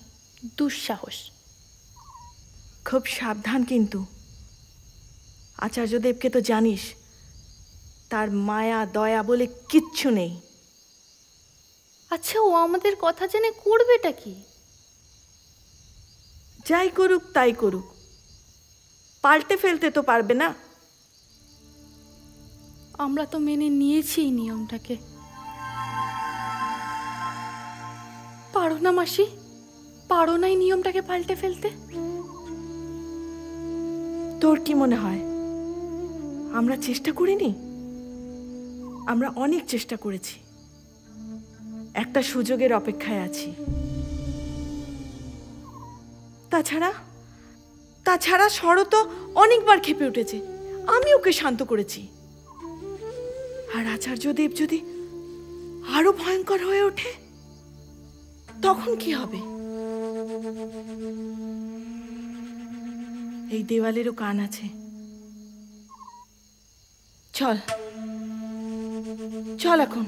দুঃসাহস। খুব সাবধান কিন্তু। আচার্যদেবকে তো জানিস তার মায়া দয়া বলে কিচ্ছু নেই। আচ্ছা ও আমাদের কথা জেনে করবেটা কি? যাই করুক তাই করুক। পাল্টে ফেলতে তো পারবে না। আমরা তো মেনে নিয়েছি এই নিয়মটাকে। পারো না মাসি, পারো না এই নিয়মটাকে পাল্টে ফেলতে। তোর কি মনে হয়? আমরা চেষ্টা করিনি? আমরা অনেক চেষ্টা করেছি। একটা সুযোগের অপেক্ষায় আছি। তাছাড়া তাছাড়া শরৎ অনেকবার খেপে উঠেছে। আমি ওকে শান্ত করেছি। আর আচার্যদেব যদি আরও ভয়ঙ্কর হয়ে ওঠে তখন কি হবে? এই দেওয়ালেরও কান আছে। চল। চল এখন।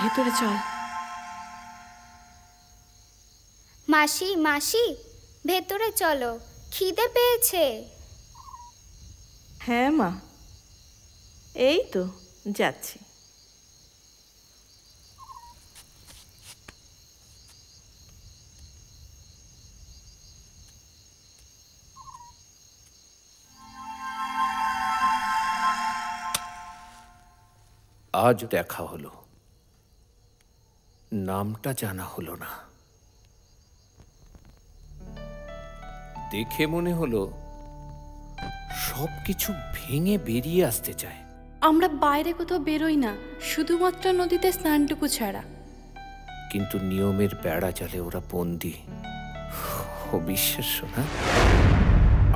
ভেতরে চল। মাসি মাসি ভেতরে চলো। খিদে পেয়েছে। হ্যাঁ মা। এই তো, যাচ্ছি। আজ দেখা হলো। নামটা জানা হলো না। দেখে মনে হলো সব কিছু ভেঙে বেরিয়ে আসতে চায়। আমরা বাইরে কোথাও বেরোই না শুধুমাত্র নদীতে স্নানটুকু ছাড়া। কিন্তু নিয়মের বেড়া জালে ওরা বন্দি। অবিশ্বাস্য না?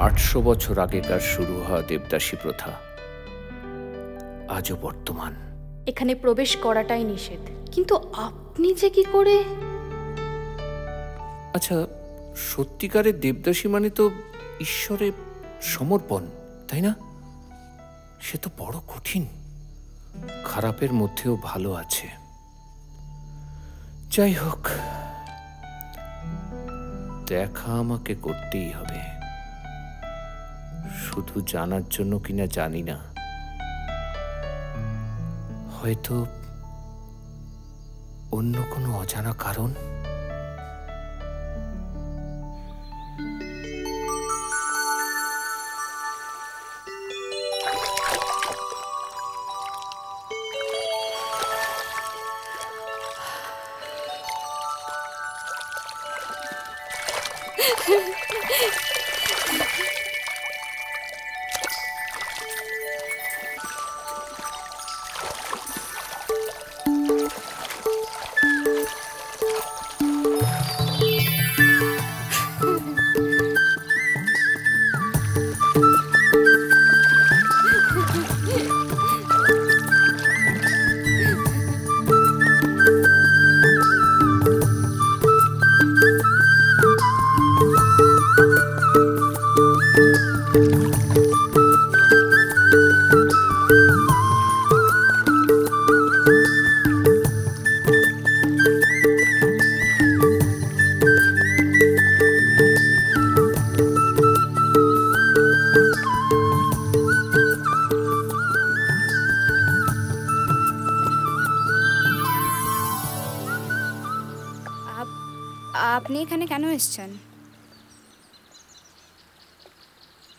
আটশো বছর আগেকার শুরু হওয়া দেবদাসী প্রথা। আজও বর্তমান। এখানে প্রবেশ করাটাই নিষেধ। কিন্তু আপনি যে কি করে? আচ্ছা সত্যিকারের দেবদাসী মানে তো ঈশ্বরে সমর্পণ তাই না? সে তো বড় কঠিন। খারাপের মধ্যেও ভালো আছে। যাই হোক, দেখা আমাকে করতেই হবে। শুধু জানার জন্য কিনা জানি না। হয়তো অন্য কোনো অজানা কারণ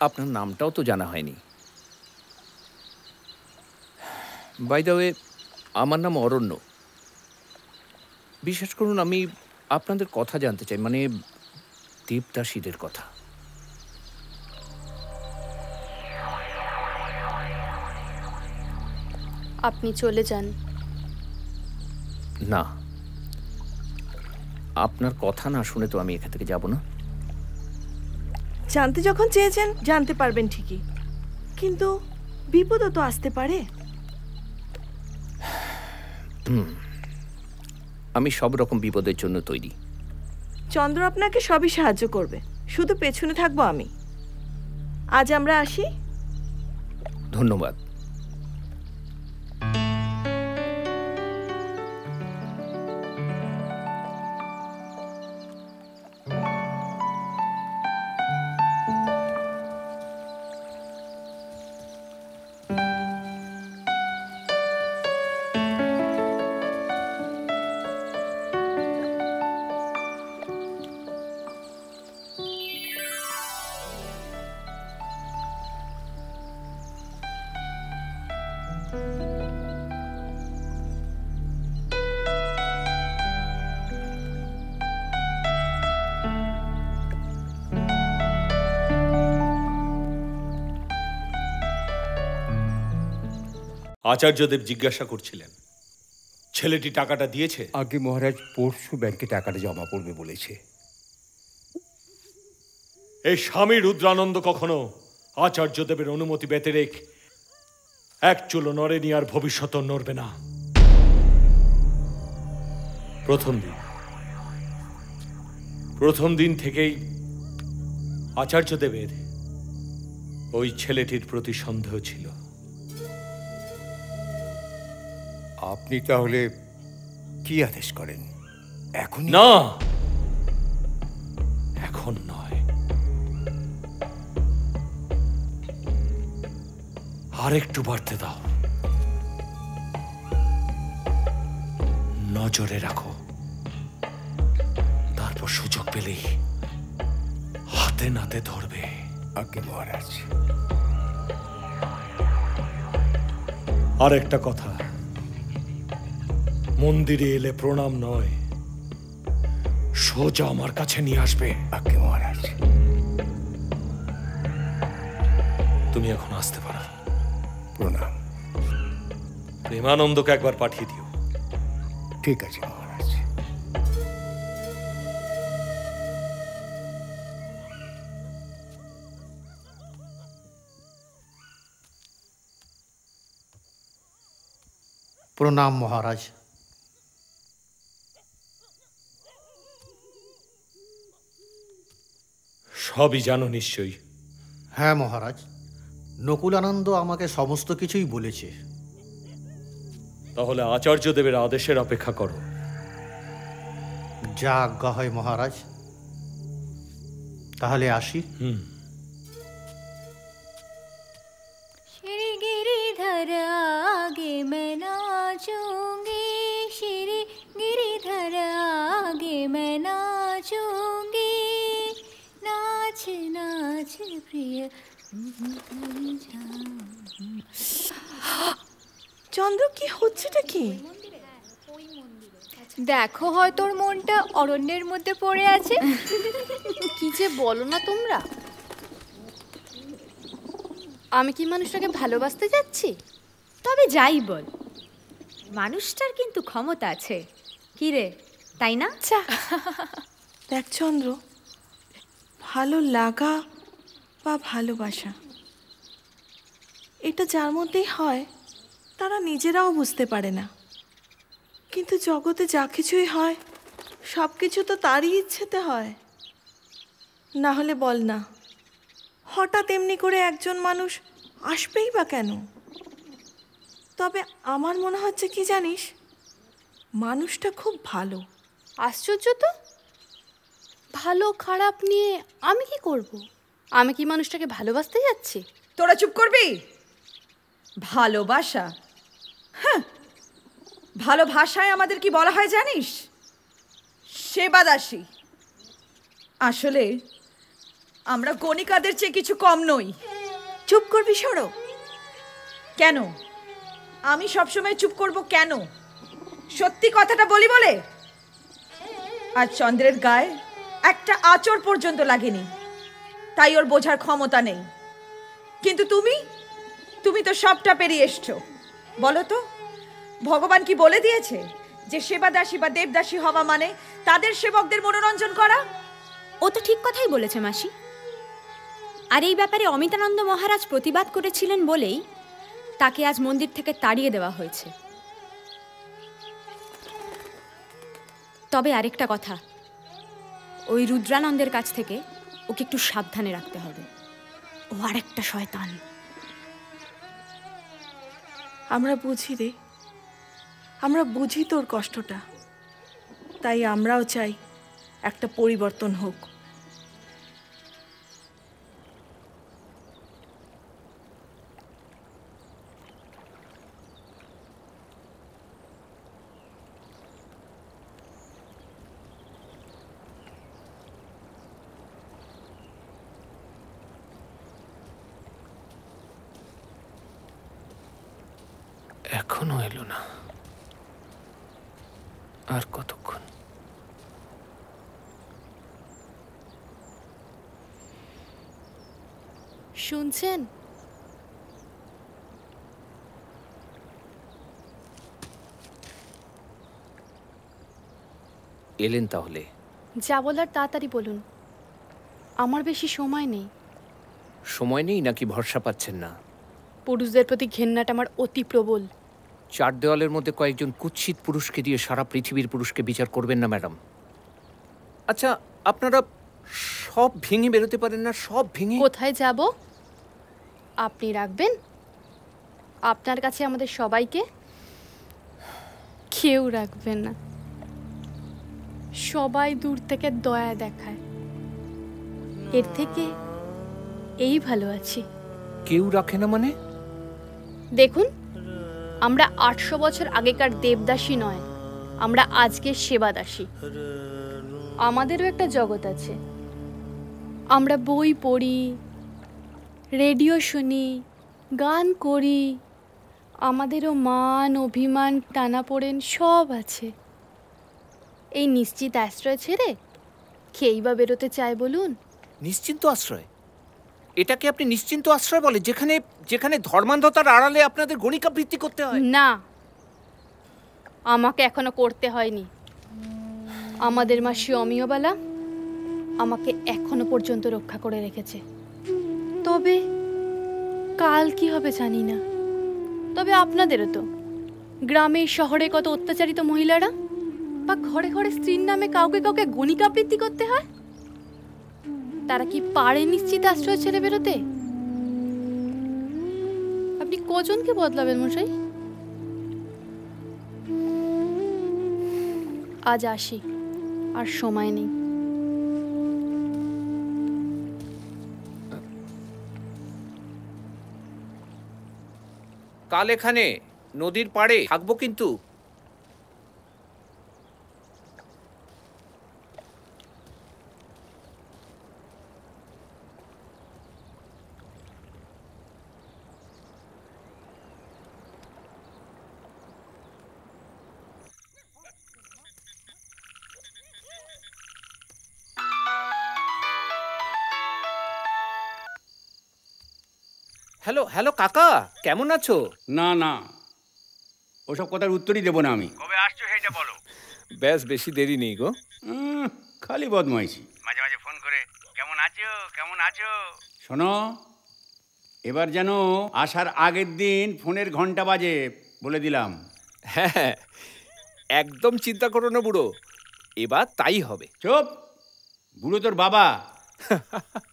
আপনার নামটাও তো জানা হয়নি। বাই দ্য ওয়ে আমার নাম অরণ্য। বিশ্বাস করুন আমি আপনাদের কথা জানতে চাই মানে দেবদাসীদের কথা। আপনি চলে যান। না। আপনার কথা না শুনে তো আমি এখান থেকে যাব না। জানতে যখন চেয়েছেন জানতে পারবেন ঠিকই। কিন্তু বিপদও তো আসতে পারে। আমি সব রকম বিপদের জন্য তৈরি। চন্দ্র আপনাকে সবই সাহায্য করবে। শুধু পেছনে থাকব আমি। আজ আমরা আসি। ধন্যবাদ। আচার্যদেব জিজ্ঞাসা করছিলেন ছেলেটি টাকাটা দিয়েছে? আগে মহারাজ পরশু ব্যাংকে টাকাটা জমা পড়বে বলেছে। এই স্বামী রুদ্রানন্দ কখনো আচার্যদেবের অনুমতি ব্যতে রেখ এক চুলো নড়েনি আর ভবিষ্যৎ নড়বে না। প্রথম দিন প্রথম দিন থেকেই আচার্যদেবের ওই ছেলেটির প্রতি সন্দেহ ছিল। আপনি তাহলে কি আদেশ করেন? এখন না। এখন নয়। আর একটু বাড়তে দাও। নজরে রাখো। তারপর সুযোগ পেলেই হাতে নাতে ধরবে। আগে মহারাজ। আর একটা কথা। মন্দিরে এলে প্রণাম নয়। সোজা আমার কাছে নিয়ে আসবে। মহারাজ। তুমি এখন আসতে পারো। প্রণাম। প্রেমানন্দকে একবার পাঠিয়ে দিও। ঠিক আছে মহারাজ। প্রণাম মহারাজ। সবই জানো নিশ্চয়ই হ্যাঁ মহারাজ নকুলানন্দ আমাকে সমস্ত কিছুই বলেছে তাহলে আচার্যদেবের আদেশের অপেক্ষা করো যা আজ্ঞা হয় মহারাজ তাহলে আসি হুম श्री गिरिधर आगे मैं नाचूंगी श्री गिरिधर आगे मैं नाचूंगी আছে না আছে প্রিয়। চন্দ্র কি হচ্ছেটা কি? দেখো হয় তোর মনটা অরণ্যের মধ্যে পড়ে আছে। কি যে বলো না তোমরা? আমি কি মানুষটাকে ভালোবাসতে যাচ্ছি? তবে যাই বল। মানুষটার কিন্তু ক্ষমতা আছে। কিরে তাই না? দেখ চন্দ্র ভালো লাগা বা ভালোবাসা? এটা যার মধ্যেই হয়, তারা নিজেরাও বুঝতে পারে না। কিন্তু জগতে যা কিছুই হয়, সব কিছু তো তারই ইচ্ছেতে হয়। না হলে বল না, হঠাৎ এমনি করে একজন মানুষ আসবেই বা কেন? তবে আমার মনে হচ্ছে কি জানিস, মানুষটা খুব ভালো। আশ্চর্য তো? ভালো, খারাপ নিয়ে আমি কি করব? আমি কি মানুষটাকে ভালোবাসতে যাচ্ছি? তোরা চুপ করবি? ভালোবাসা? হ্যাঁ ভালো ভাষায় আমাদের কি বলা হয় জানিস? সেবাদাসী আসলে আমরা গণিকাদের চেয়ে কিছু কম নই। চুপ করবি, সরো। কেন? আমি সবসময় চুপ করব কেন? সত্যি কথাটা বলি বলে? আর চন্দ্রের গায়ে একটা আচর পর্যন্ত লাগেনি। তাই ওর বোঝার ক্ষমতা নেই। কিন্তু তুমি? তুমি তো সবটা পেরিয়ে এসছো। বলো তো, ভগবান কি বলে দিয়েছে যে সেবাদাসী বা দেবদাসী হওয়া মানে তাদের সেবকদের মনোরঞ্জন করা? ও তো ঠিক কথাই বলেছে, মাসি। আর এই ব্যাপারে অমিতানন্দ মহারাজ প্রতিবাদ করেছিলেন বলেই তাকে আজ মন্দির থেকে তাড়িয়ে দেওয়া হয়েছে। তবে আরেকটা কথা ওই রুদ্রানন্দের কাছ থেকে ওকে একটু সাবধানে রাখতে হবে। ও আরেকটা শয়তান। আমরা বুঝি রে। আমরা বুঝি তোর কষ্টটা। তাই আমরাও চাই একটা পরিবর্তন হোক এখনও এলো না আর কতক্ষণ? শুনছেন? এলেন তাহলে। যা বলার তাড়াতাড়ি বলুন। আমার বেশি সময় নেই। সময় নেই নাকি ভরসা পাচ্ছেন না? পুরুষদের প্রতি ঘেন্নাটা আমার অতি প্রবল। চার দেওয়ালের মধ্যে কয়েকজন কুৎসিত পুরুষকে দিয়ে সারা পৃথিবীর পুরুষকে বিচার করবেন না ম্যাডাম। আচ্ছা আপনারা সব ভেঙে বেরোতে পারেন না? সব ভেঙে? কোথায় যাব? আপনি রাখবেন? আপনার কাছে আমাদের সবাইকে? কেউ রাখবেন না। সবাই দূর থেকে দয়া দেখায়। এর থেকে এই ভালো আছি। কেউ রাখে না মানে? দেখুন আমরা আটশো বছর আগেকার দেবদাসী নয়, আমরা আজকের সেবাদাসী। আমাদেরও একটা জগৎ আছে। আমরা বই পড়ি, রেডিও শুনি, গান করি, আমাদেরও মান, অভিমান, টানাপোড়েন সব আছে। এই নিশ্চিত আশ্রয় ছেড়ে খেয়েই বা বেরোতে চায় বলুন? নিশ্চিন্ত আশ্রয়? এটাকে আপনি নিশ্চিন্ত আশ্রয় বলে, যেখানে যেখানে ধর্মান্ধতার আড়ালে আপনাদের গণিকা বৃত্তি করতে হয়? না। আমাকে এখনও করতে হয়নি। আমাদের মাসি অমিয়বালা আমাকে এখনও পর্যন্ত রক্ষা করে রেখেছে। তবে কাল কি হবে জানি না। তবে আপনাদেরও তো। গ্রামে, শহরে কত অত্যাচারিত মহিলারা বা ঘরে ঘরে স্ত্রীর নামে কাউকে কাউকে গণিকাবৃত্তি করতে হয়? তারা কি পারে নিশ্চিত আশ্রয় ছেড়ে বেরোতে? আপনি কজনকে বদলাবেন মশাই? আজ আসি, আর সময় নেই। কাল এখানে নদীর পাড়ে থাকব কিন্তু। হ্যালো কাকা কেমন আছো? না না। ওসব কথার উত্তরই দেবো না আমি। কবে আসছো সেইটা বলো। ব্যাস বেশি দেরি নেই গো। খালি বদমাইশি। মাঝে মাঝে ফোন করে কেমন আছো? কেমন আছো? শোনো এবার যেন আসার আগের দিন ফোনের ঘণ্টা বাজে বলে দিলাম। হ্যাঁ একদম চিন্তা করো না বুড়ো এবার তাই হবে। চুপ বুড়ো তোর বাবা।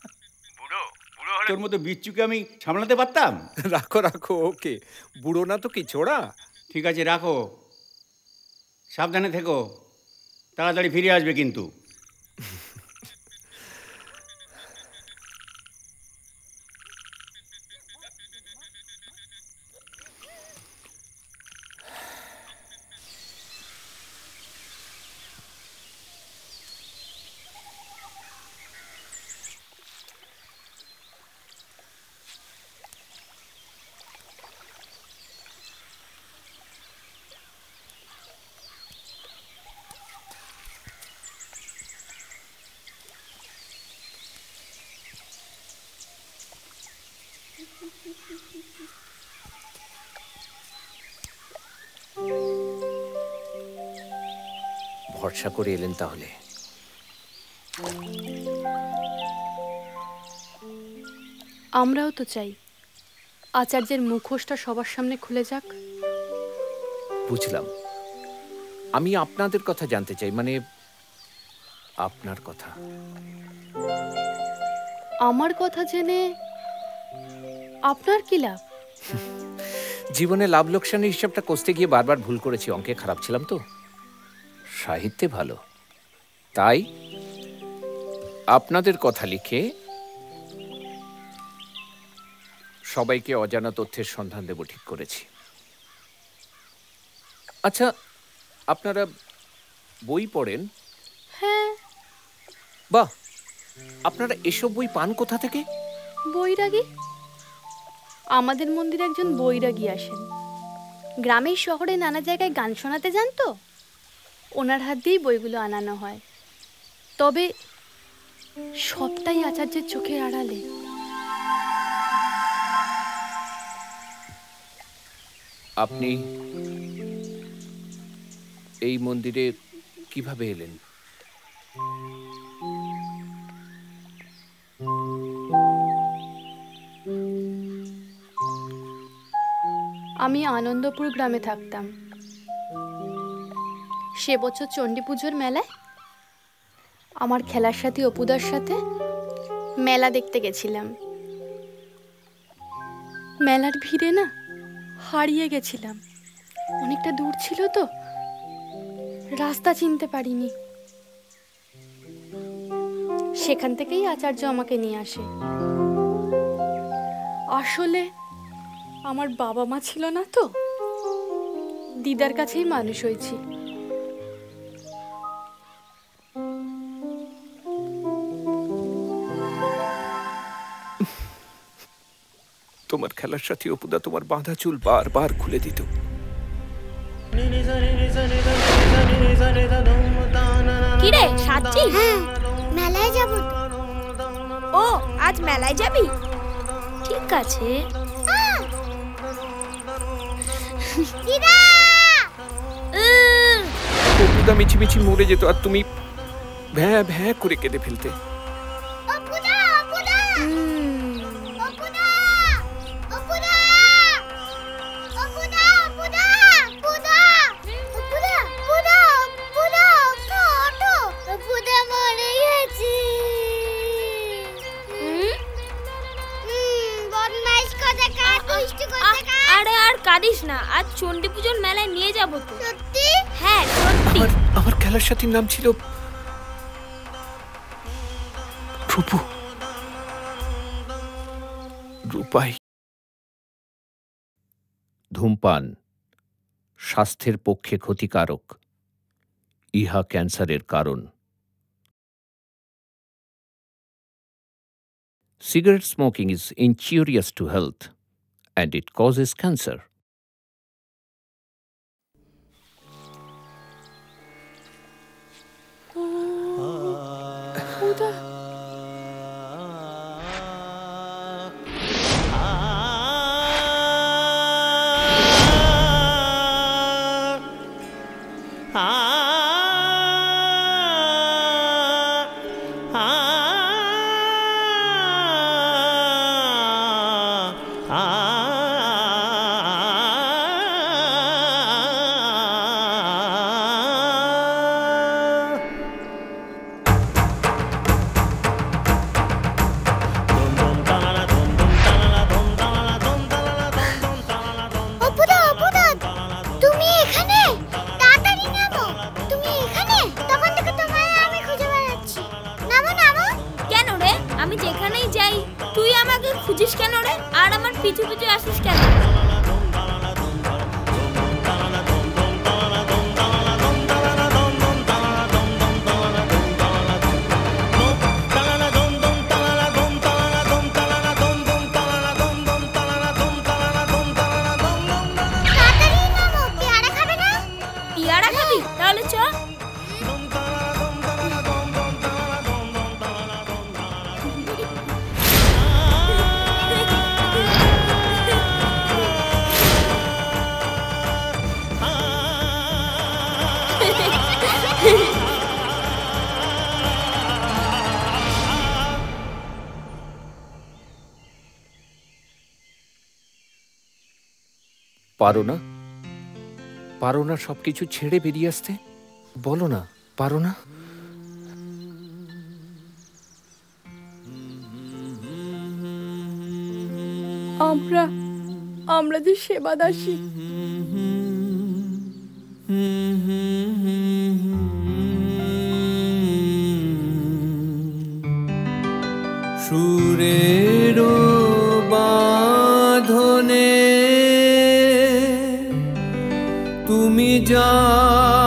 তোর মতো বিচ্ছুকে আমি সামলাতে পারতাম? রাখো রাখো ওকে। বুড়ো না তো কি ছোড়া? ঠিক আছে রাখো। সাবধানে থেকো। তাড়াতাড়ি ফিরে আসবে কিন্তু। ভরসা করে এলেন তাহলে। আমরাও তো চাই। আচার্যের মুখোশটা সবার সামনে খুলে যাক। বুঝলাম। আমি আপনাদের কথা জানতে চাই মানে আপনার কথা। আমার কথা জেনে আপনার কি লাভ? জীবনে লাভ লোকসানের হিসাবটা কষতে গিয়ে বারবার ভুল করেছি অঙ্কে খারাপ ছিলাম তো। সাহিত্যে ভালো। তাই আপনাদের কথা লিখে সবাইকে অজানা তথ্যের সন্ধান দেব ঠিক করেছি। আচ্ছা আপনারা বই পড়েন? হ্যাঁ। বাহ! আপনারা এসব বই পান কোথা থেকে? বৈরাগী? আমাদের মন্দিরে একজন বৈরাগী আসেন। গ্রামের শহরে নানা জায়গায় গান শোনাতে যান তো? ওনার হাত দিয়েই বইগুলো আনানো হয়। তবে সবটাই আচার্যের চোখের আড়ালে। আপনি এই মন্দিরে কীভাবে এলেন? আমি আনন্দপুর গ্রামে থাকতাম। সে বছর চণ্ডী পুজোর মেলায় আমার খেলার সাথে অপুদার সাথে মেলা দেখতে গেছিলাম। মেলার ভিড়ে না হারিয়ে গেছিলাম। অনেকটা দূর ছিল তো, রাস্তা চিনতে পারিনি। সেখান থেকেই আচার্য আমাকে নিয়ে আসে। আসলে আমার বাবা মা ছিল না তো, দিদার কাছেই মানুষ হয়েছি। তোমার খেলার সাথে অপুদা তোমার বাঁধা চুল বারবার খুলে দিত। হ্যাঁ মেলায় যাব ও আজ মেলায় যাবি? ঠিক আছে। অপুদা মিছিমিছি মরে যেত আর তুমি ভ্যাঁ ভ্যাঁ করে কেঁদে ফেলতে। খেলার নাম ছিল রূপু রূপাই ধূমপান স্বাস্থ্যের পক্ষে ক্ষতিকারক ইহা ক্যান্সারের কারণ Cigarette smoking is injurious to health and it causes cancer. পারো না? পারো না সবকিছু ছেড়ে বেরিয়ে আসতে? বলো না পারো না? আমরা আমরা যে সেবা দাসী সুরের done.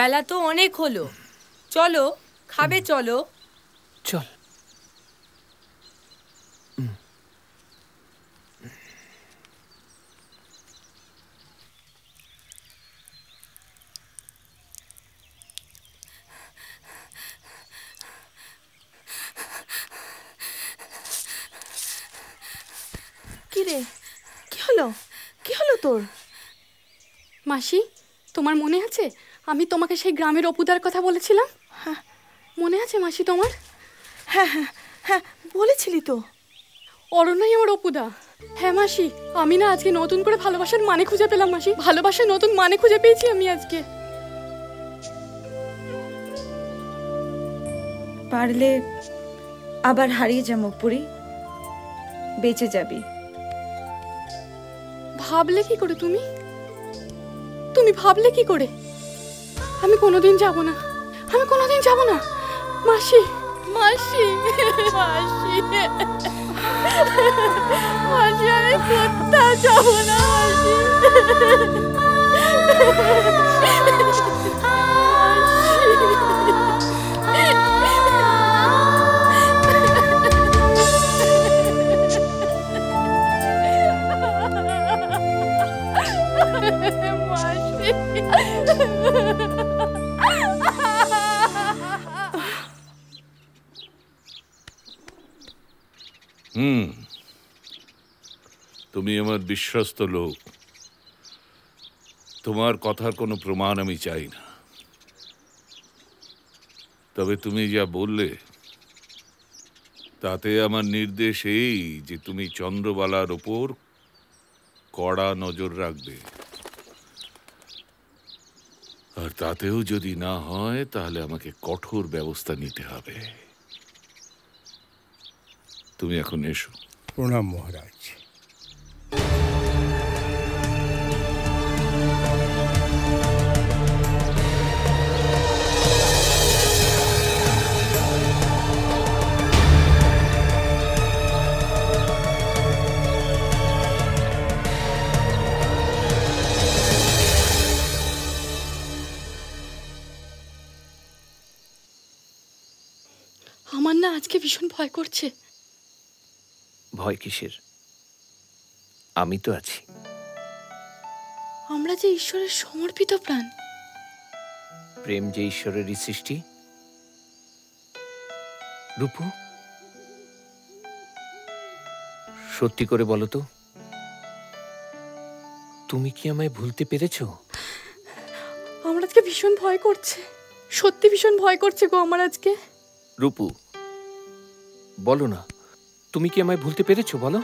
বেলা তো অনেক হলো। চলো খাবে চলো চল কি রে কি হলো কি হলো তোর মাসি তোমার মনে আছে আমি তোমাকে সেই গ্রামের অপুদার কথা বলেছিলাম? হ্যাঁ মনে আছে মাসি তোমার? হ্যাঁ হ্যাঁ হ্যাঁ বলেছিলি তো। অরণ্যই আমার অপুদা। হ্যাঁ মাসি আমি না আজকে নতুন করে ভালোবাসার মানে খুঁজে পেলাম মাসি। ভালোবাসার নতুন মানে খুঁজে পেয়েছি আমি আজকে। পারলে আবার হারিয়ে যা মুখপুরি বেঁচে যাবি। ভাবলে কি করে তুমি? তুমি ভাবলে কি করে? আমি কোনোদিন যাব না। আমি কোনোদিন যাব না। মাসি। মাসি মাসি। মাসি, আমি কোথাও যাব না, মাসি। হুম। তুমি আমার বিশ্বস্ত লোক। তোমার কথার কোনো প্রমাণ আমি চাই না। তবে তুমি যা বললে, তাতে আমার নির্দেশ এই যে তুমি চন্দ্রবালার ওপর কড়া নজর রাখবে। আর তাতেও যদি না হয়, তাহলে আমাকে কঠোর ব্যবস্থা নিতে হবে। তুমি এখন এসো। প্রণাম মহারাজ। আমার না আজকে ভীষণ ভয় করছে। ভয় কিসের? আমি তো আছি। আমরা যে ঈশ্বরের সমর্পিত প্রাণ। প্রেম যে ঈশ্বরেরই সৃষ্টি। রূপু সত্যি করে বলো তো তুমি কি আমায় ভুলতে পেরেছ? আমার আজকে ভীষণ ভয় করছে। সত্যি ভীষণ ভয় করছে গো আমার আজকে। রূপু বলো না। তুমি কি আমায় ভুলতে পেরেছ বলো?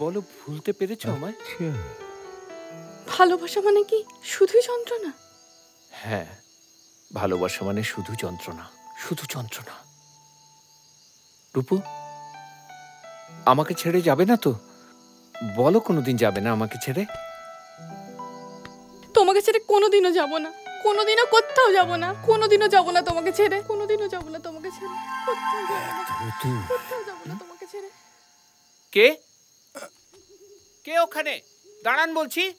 বলো ভুলতে পেরেছ আমায়? ভালোবাসা মানে কি? শুধু যন্ত্রণা? হ্যাঁ ভালোবাসা মানে শুধু যন্ত্রণা। শুধু যন্ত্রণা। রূপু আমাকে ছেড়ে যাবে না তো? বলো কোনোদিন যাবে না আমাকে ছেড়ে? তোমাকে ছেড়ে কোনোদিনও যাব না। কোনোদিনও কোথাও যাব না কোনোদিনও যাব না তোমাকে ছেড়ে কোনোদিনও যাব না তোমাকে ছেড়ে কোথাও যাব না কোথাও যাব না তোমাকে ছেড়ে। কে? কে ওখানে? দাঁড়ান বলছি।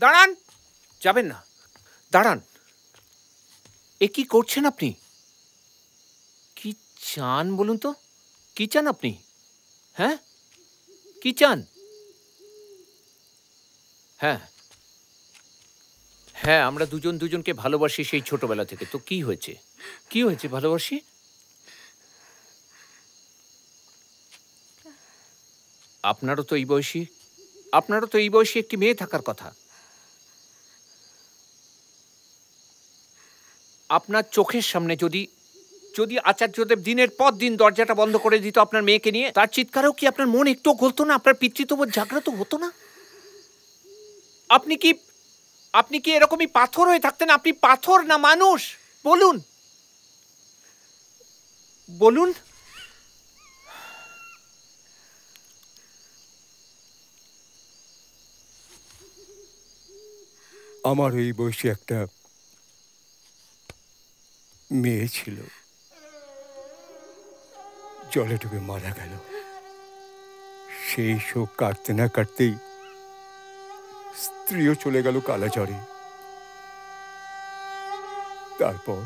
দাঁড়ান। যাবেন না। দাঁড়ান। এ কি করছেন আপনি? কি চান বলুন তো? কি চান আপনি? হ্যাঁ? কি চান? হ্যাঁ। হ্যাঁ আমরা দুজন দুজনকে ভালোবাসি সেই ছোটবেলা থেকে। তো কি হয়েছে? কি হয়েছে ভালোবাসি? আপনারও তো এই বয়সী, আপনারও তো এই বয়সী একটি মেয়ে থাকার কথা। আপনার চোখের সামনে যদি যদি আচার্যদেব দিনের পর দিন দরজাটা বন্ধ করে দিত আপনার মেয়েকে নিয়ে, তার চিৎকারেও কি আপনার মন একটু গলতো না? আপনার পিতৃত্ববোধ জাগ্রত হতো না? আপনি কি আপনি কি এরকমই পাথর হয়ে থাকতেন? আপনি পাথর না মানুষ? বলুন। বলুন। আমার এই বয়সে একটা মেয়ে ছিল। জলে ডুবে মারা গেল। সেই শোক কাটতে না কাটতেই স্ত্রীও চলে গেল কালাচরে তারপর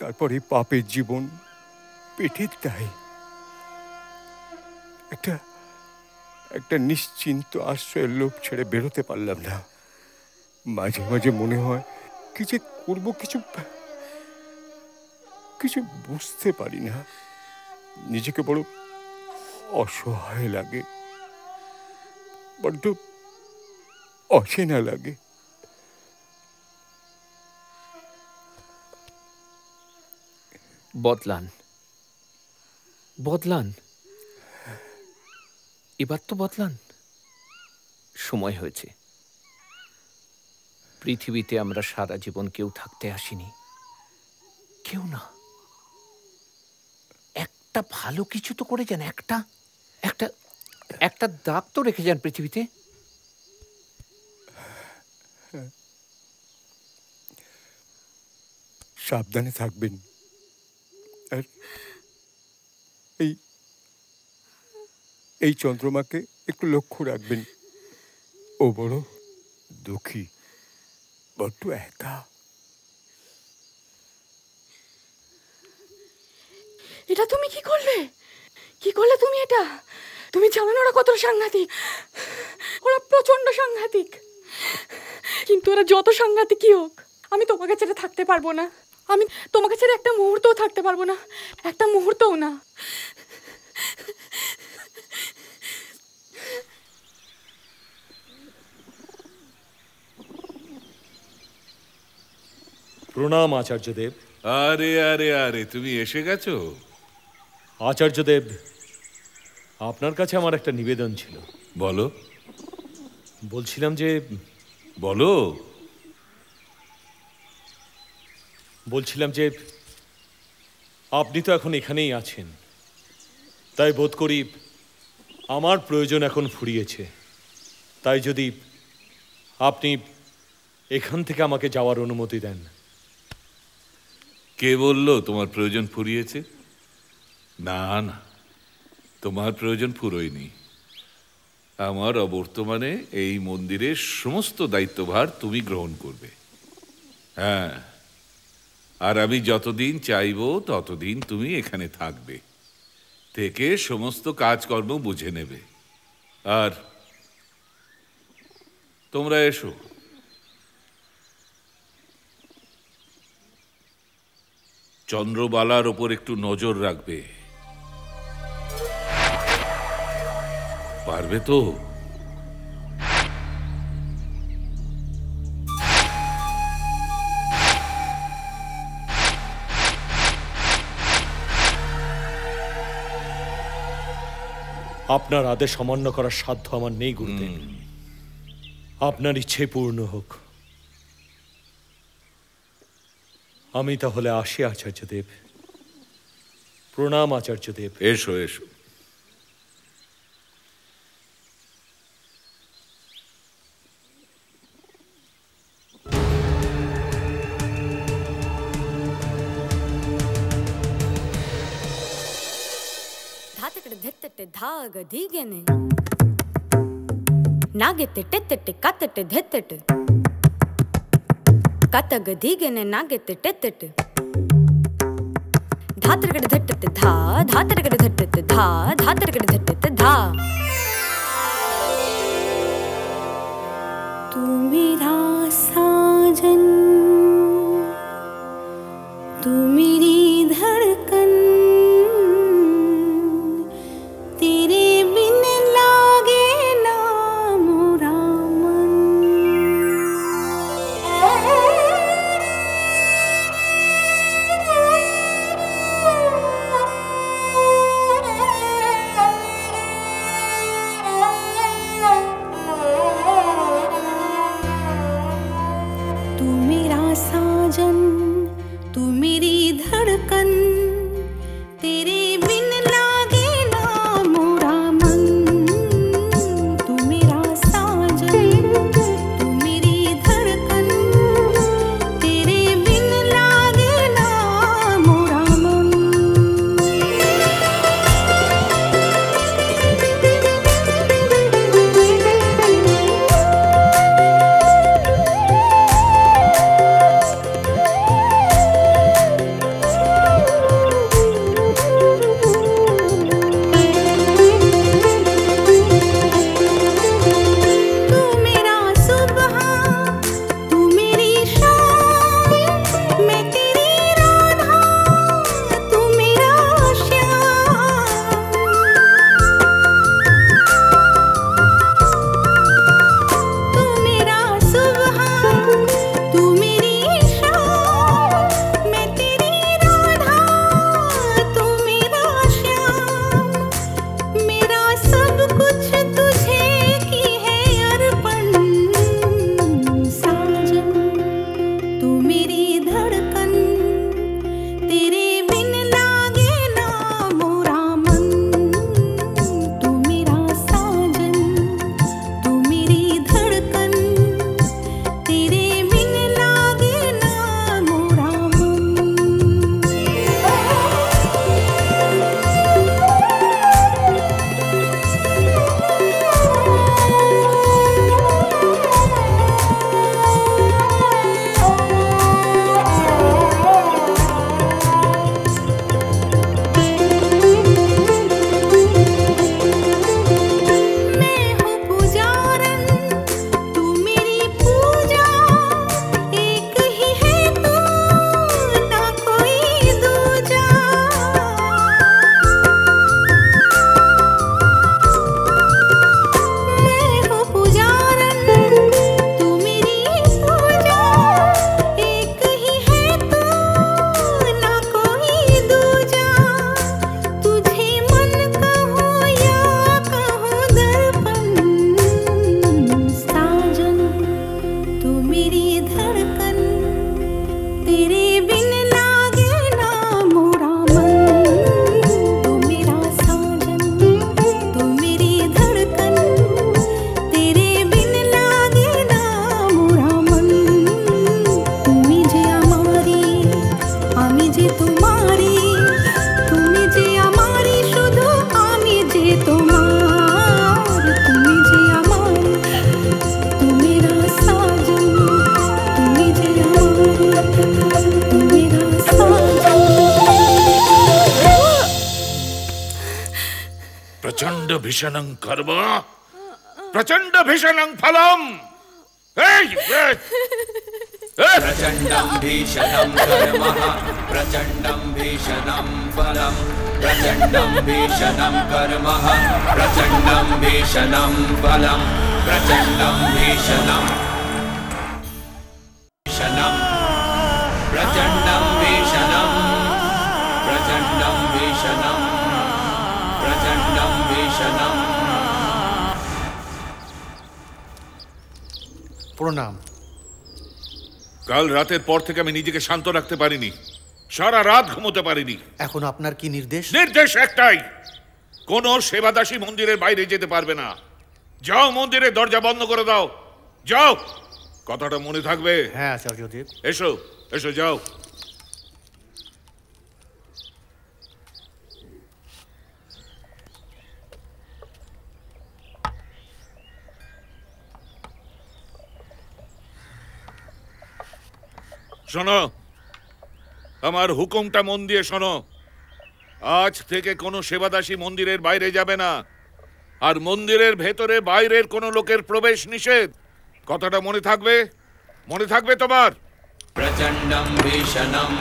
তারপর এই পাপের জীবন পেটের দায়। একটা একটা নিশ্চিন্ত আশ্রয়ের লোভ ছেড়ে বেরোতে পারলাম না। মাঝে মাঝে মনে হয় কি যে করব কিছু কিছু বুঝতে পারি না। নিজেকে বড় অসহায় লাগে। বড্ড অচেনা লাগে। বদলান। বদলান। এবার তো বদলান। সময় হয়েছে। পৃথিবীতে আমরা সারা জীবন কেউ থাকতে আসিনি। কেউ না। একটা ভালো কিছু তো করে যান একটা একটা একটা দাগ তো রেখে যান পৃথিবীতে। সাবধানে থাকবেন। আর এই এই চন্দ্রমাকে একটু লক্ষ্য রাখবেন। ও বড় দুঃখী বড্ড একা। এটা তুমি কি করলে? কি করলে তুমি এটা? তুমি জানো না ওরা কত সাংঘাতিক? ওরা প্রচণ্ড সাংঘাতিক। কিন্তু ওরা যত সাংঘাতিকই হোক আমি তোমাকে ছেড়ে থাকতে পারব না। আমি তোমাকে ছেড়ে একটা মুহূর্তও থাকতে পারব না। একটা মুহূর্তও না। প্রণাম আচার্যদেব। আরে আরে আরে তুমি এসে গেছো? আচার্যদেব আপনার কাছে আমার একটা নিবেদন ছিল। বলো। বলছিলাম যে বলো। বলছিলাম যে আপনি তো এখন এখানেই আছেন। তাই বোধ করি আমার প্রয়োজন এখন ফুরিয়েছে। তাই যদি আপনি এখান থেকে আমাকে যাওয়ার অনুমতি দেন। কে বলল তোমার প্রয়োজন ফুরিয়েছে? না না। তোমার প্রয়োজন ফুরোয়নি আমার অবর্তমানে এই মন্দিরের সমস্ত দায়িত্বভার তুমি গ্রহণ করবে। হ্যাঁ আর আমি যতদিন চাইব ততদিন তুমি এখানে থাকবে। থেকে সমস্ত কাজকর্ম বুঝে নেবে। আর তোমরা এসো। চন্দ্রবালার ওপর একটু নজর রাখবে। পারবে তো? আপনার আদেশ অমান্য করার সাধ্য আমার নেই গুরুদেব। আপনার ইচ্ছে পূর্ণ হোক। আমি তাহলে আসি আচার্যদেব। প্রণাম আচার্যদেব। এসো এসো। धित्तिट् धाग धीगेन नागित टित्तिट् धा धातरगड धट्टित धा धातरगड धा तू मेरा साजन भीषणं कर्म। प्रचण्ड भीषणं फलम्। प्रचण्डं भीषणं कर्म प्रचण्डं भीषणं फलं प्रचण्डं भीषणं कर्म। प्रचण्डं भीषणं फलं प्रचण्डं भीषणम् প্রণাম। কাল রাতের পর থেকে আমি নিজেকে শান্ত রাখতে পারিনি। সারা রাত ঘুমোতে পারিনি। এখন আপনার কি নির্দেশ? নির্দেশ একটাই। কোন সেবাদাসী মন্দিরের বাইরে যেতে পারবে না। যাও মন্দিরের দরজা বন্ধ করে দাও। যাও। কথাটা মনে থাকবে? হ্যাঁ আচার্যদেব এসো এসো যাও। শোনো আমার হুকুমটা মন দিয়ে শোনো। আজ থেকে কোনো সেবাদাসী মন্দিরের বাইরে যাবে না। আর মন্দিরের ভেতরে বাইরের কোনো লোকের প্রবেশ নিষেধ। কথাটা মনে থাকবে? মনে থাকবে তোমার? প্রচণ্ডম ভীষণম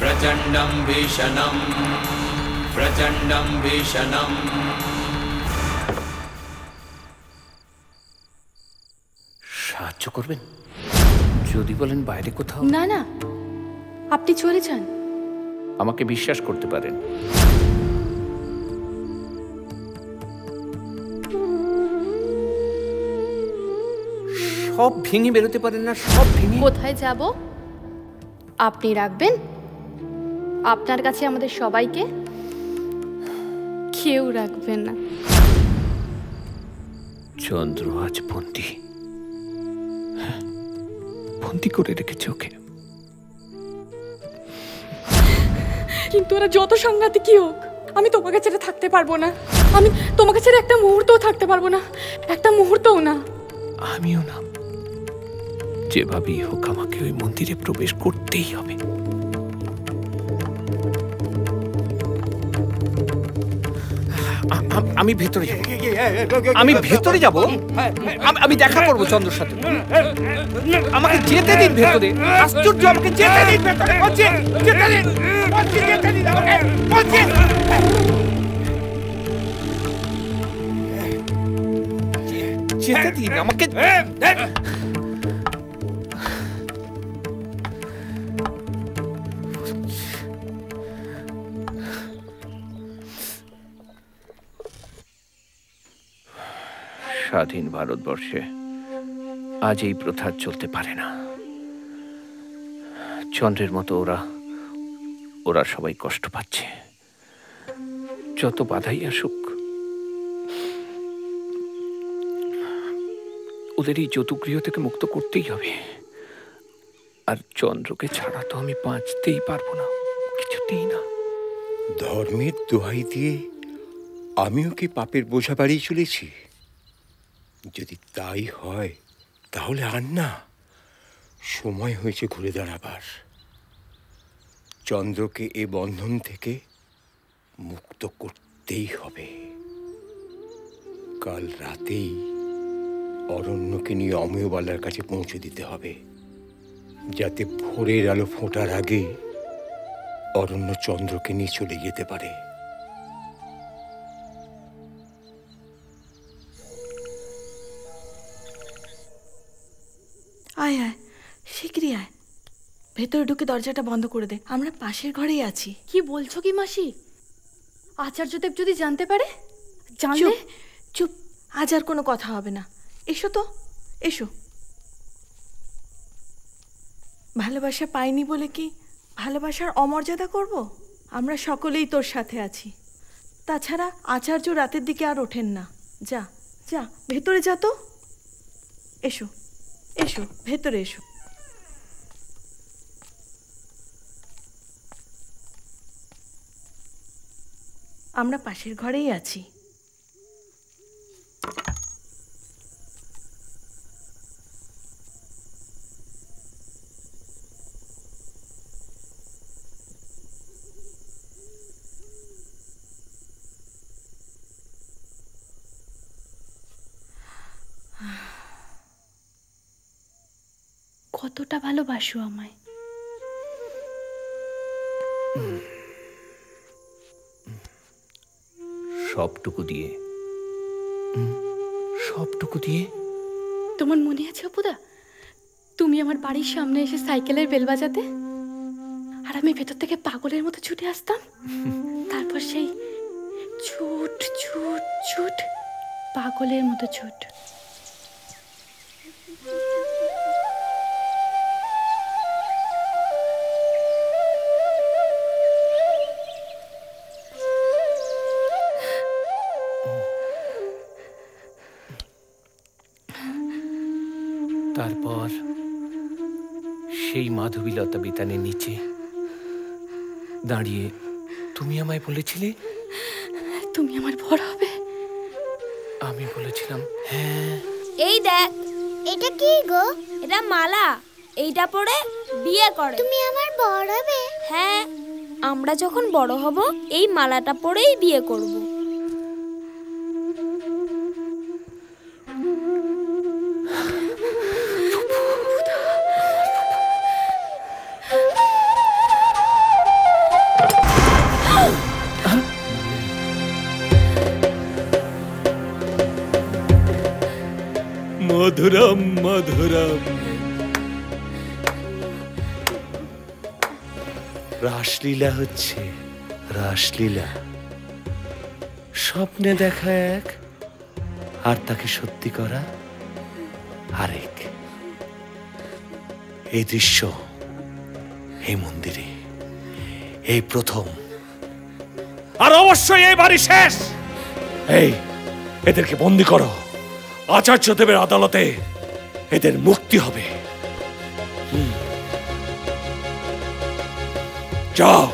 প্রচণ্ডম ভীষণম প্রচণ্ডম ভীষণম। সাহায্য করবেন? যদি বলেন বাইরে কোথাও। না না। আপনি চলে যান। আমাকে বিশ্বাস করতে পারেন। সব ভেঙে বেরোতে পারেন না সব ভেঙে। কোথায় যাব? আপনি রাখবেন? আপনার কাছে আমাদের সবাইকে? কেউ রাখবেন না। চন্দ্র আজ বন্দি। হ্যাঁ, বন্দি করে রেখেছে ওকে। কিন্তু ওরা যত সাংঘাতিক কি হোক আমি তোমাকে ছেড়ে থাকতে পারব না। আমি তোমাকে ছেড়ে একটা মুহূর্তও থাকতে পারব না। একটা মুহূর্তও না। আমিও না। যেভাবেই হোক আমাকে ওই মন্দিরে প্রবেশ করতেই হবে। আমি ভেতরে যাব আমি ভেতরে যাব আমি- দেখা করব চন্দ্রর সাথে আমাকে যেতে দিন ভেতরে আশ্চর্য আমাকে যেতে দিন ভেতরে যেতে দিন যেতে দিন আমাকে যেতে দিন আমাকে স্বাধীন ভারতবর্ষে আজ এই প্রথা চলতে পারে না। চন্দ্রের মতো ওরা ওরা সবাই কষ্ট পাচ্ছে। যত বাধাই আসুক, ওদের এই থেকে মুক্ত করতেই হবে। আর চন্দ্রকে ছাড়া তো আমি বাঁচতেই পারব না, কিছুতেই না। ধর্মের দোহাই দিয়ে আমিও কি পাপের বোঝা বাড়িয়ে চলেছি? যদি তাই হয়, তাহলে আর না। সময় হয়েছে ঘুরে দাঁড়াবার। চন্দ্রকে এ বন্ধন থেকে মুক্ত করতেই হবে। কাল রাতেই অরণ্যকে নিয়ে অমেয়বালার কাছে পৌঁছে দিতে হবে, যাতে ভোরের আলো ফোটার আগে অরণ্য চন্দ্রকে নিয়ে চলে যেতে পারে। ভেতরে ঢুকে দরজাটা বন্ধ করে দে। আমরা পাশের ঘরেই আছি। কি বলছো কি মাসি? আচার্যদেব যদি জানতে পারে? জানলে? চুপ চুপ আজ আর কোনো কথা হবে না। এসো তো এসো। ভালোবাসা পাইনি বলে কি ভালোবাসার অমর্যাদা করব? আমরা সকলেই তোর সাথে আছি। তাছাড়া আচার্য রাতের দিকে আর ওঠেন না। যা যা ভেতরে যা তো। এসো এসো ভেতরে এসো। আমরা পাশের ঘরেই আছি। কতটা ভালোবাসো আমায়। সবটুকু দিয়ে। সবটুকু দিয়ে? তোমার মনে আছে অপুদা? তুমি আমার বাড়ির সামনে এসে সাইকেলের বেল বাজাতে? আর আমি ভেতর থেকে পাগলের মতো ছুটে আসতাম? তারপর সেই ছুট ছুট ছুট পাগলের মতো ছুট। মাধবীলতা বিতানের নিচে। দাঁড়িয়ে তুমি আমায় বলেছিলে? তুমি আমার বর হবে। আমি বলেছিলাম হ্যাঁ। এই দেখ এটা কি গো? এটা মালা। এইটা পরে বিয়ে করে। তুমি আমার বড় হবে। হ্যাঁ আমরা যখন বড় হব এই মালাটা পরেই বিয়ে করব। রাসলীলা হচ্ছে রাসলীলা স্বপ্নে দেখা এক, আর তাকে সত্যি করা আরেক। এই দৃশ্য, এই মন্দিরে, এই প্রথম। আর অবশ্যই এই বাড়ি শেষ! এই, এদেরকে বন্দি করো। আচার্য দেবের আদালতে এদের মুক্তি হবে। যাও।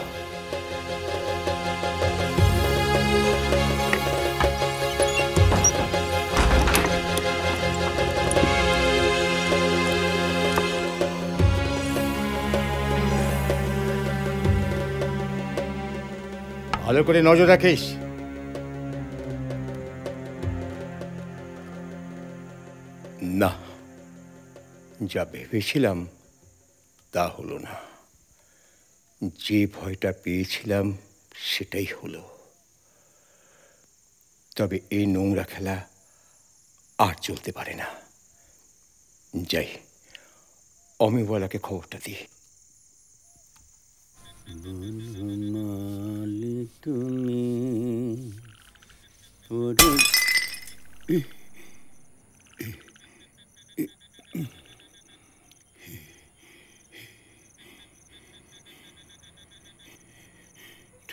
ভালো করে নজর রাখিস। না যা ভেবেছিলাম তা হলো না। যে ভয়টা পেয়েছিলাম, সেটাই হলো। তবে এই নোংরা খেলা আর চলতে পারে না। যাই, অমিবলাকে খবরটা দিই। তুমি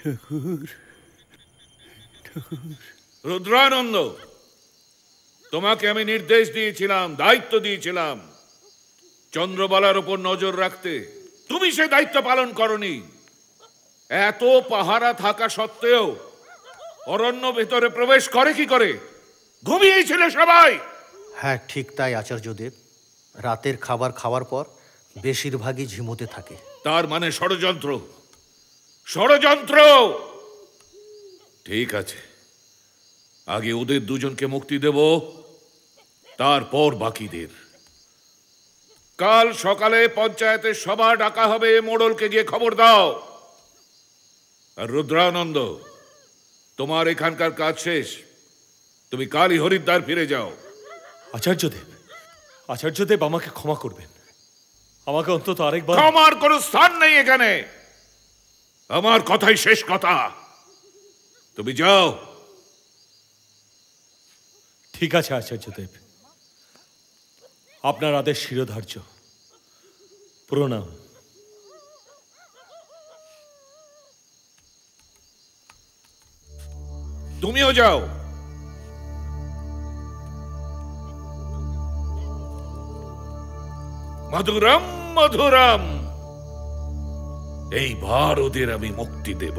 ঠাকুর ঠাকুর। রুদ্রানন্দ তোমাকে আমি নির্দেশ দিয়েছিলাম দায়িত্ব দিয়েছিলাম। চন্দ্রবালার উপর নজর রাখতে। তুমি সে দায়িত্ব পালন করনি। এত পাহারা থাকা সত্ত্বেও অরণ্য ভেতরে প্রবেশ করে কি করে? ঘুমিয়েছিল সবাই! হ্যাঁ ঠিক তাই আচার্যদেব। রাতের খাবার খাওয়ার পর বেশিরভাগই ঝিমোতে থাকে। তার মানে ষড়যন্ত্র। ষড়যন্ত্র! ঠিক আছে। আগে ওদের দুজনকে মুক্তি দেব তারপর বাকিদের। কাল সকালে পঞ্চায়েতের সভা ডাকা হবে মোড়লকে গিয়ে খবর দাও। আর রুদ্রানন্দ তোমার এখানকার কাজ শেষ। তুমি কালই হরিদ্বার ফিরে যাও। আচার্যদেব আচার্যদেব আমাকে ক্ষমা করবেন। আমাকে অন্তত আরেকবার ক্ষমার কোনো স্থান নেই এখানে। আমার কথাই শেষ কথা। তুমি যাও। ঠিক আছে আচার্যদেব। আপনার আদেশ শিরোধার্য। প্রণাম। তুমিও যাও। মধুরম মধুরম। এইবার ওদের আমি মুক্তি দেব।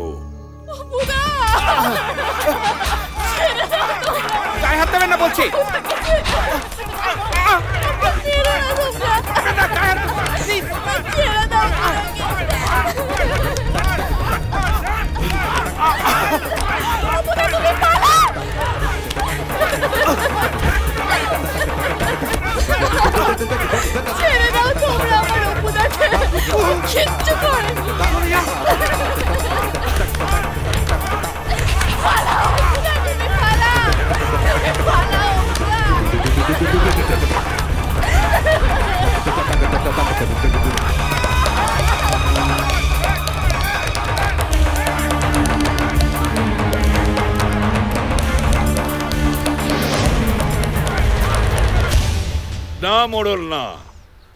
গায়ে হাত দেবেন না বলছি। ছেড়ে দাও তোমরা আমার কিচ্ছু করেনি পালাও, তুমি পালাও। তুমি পালাও, না মোড়ল না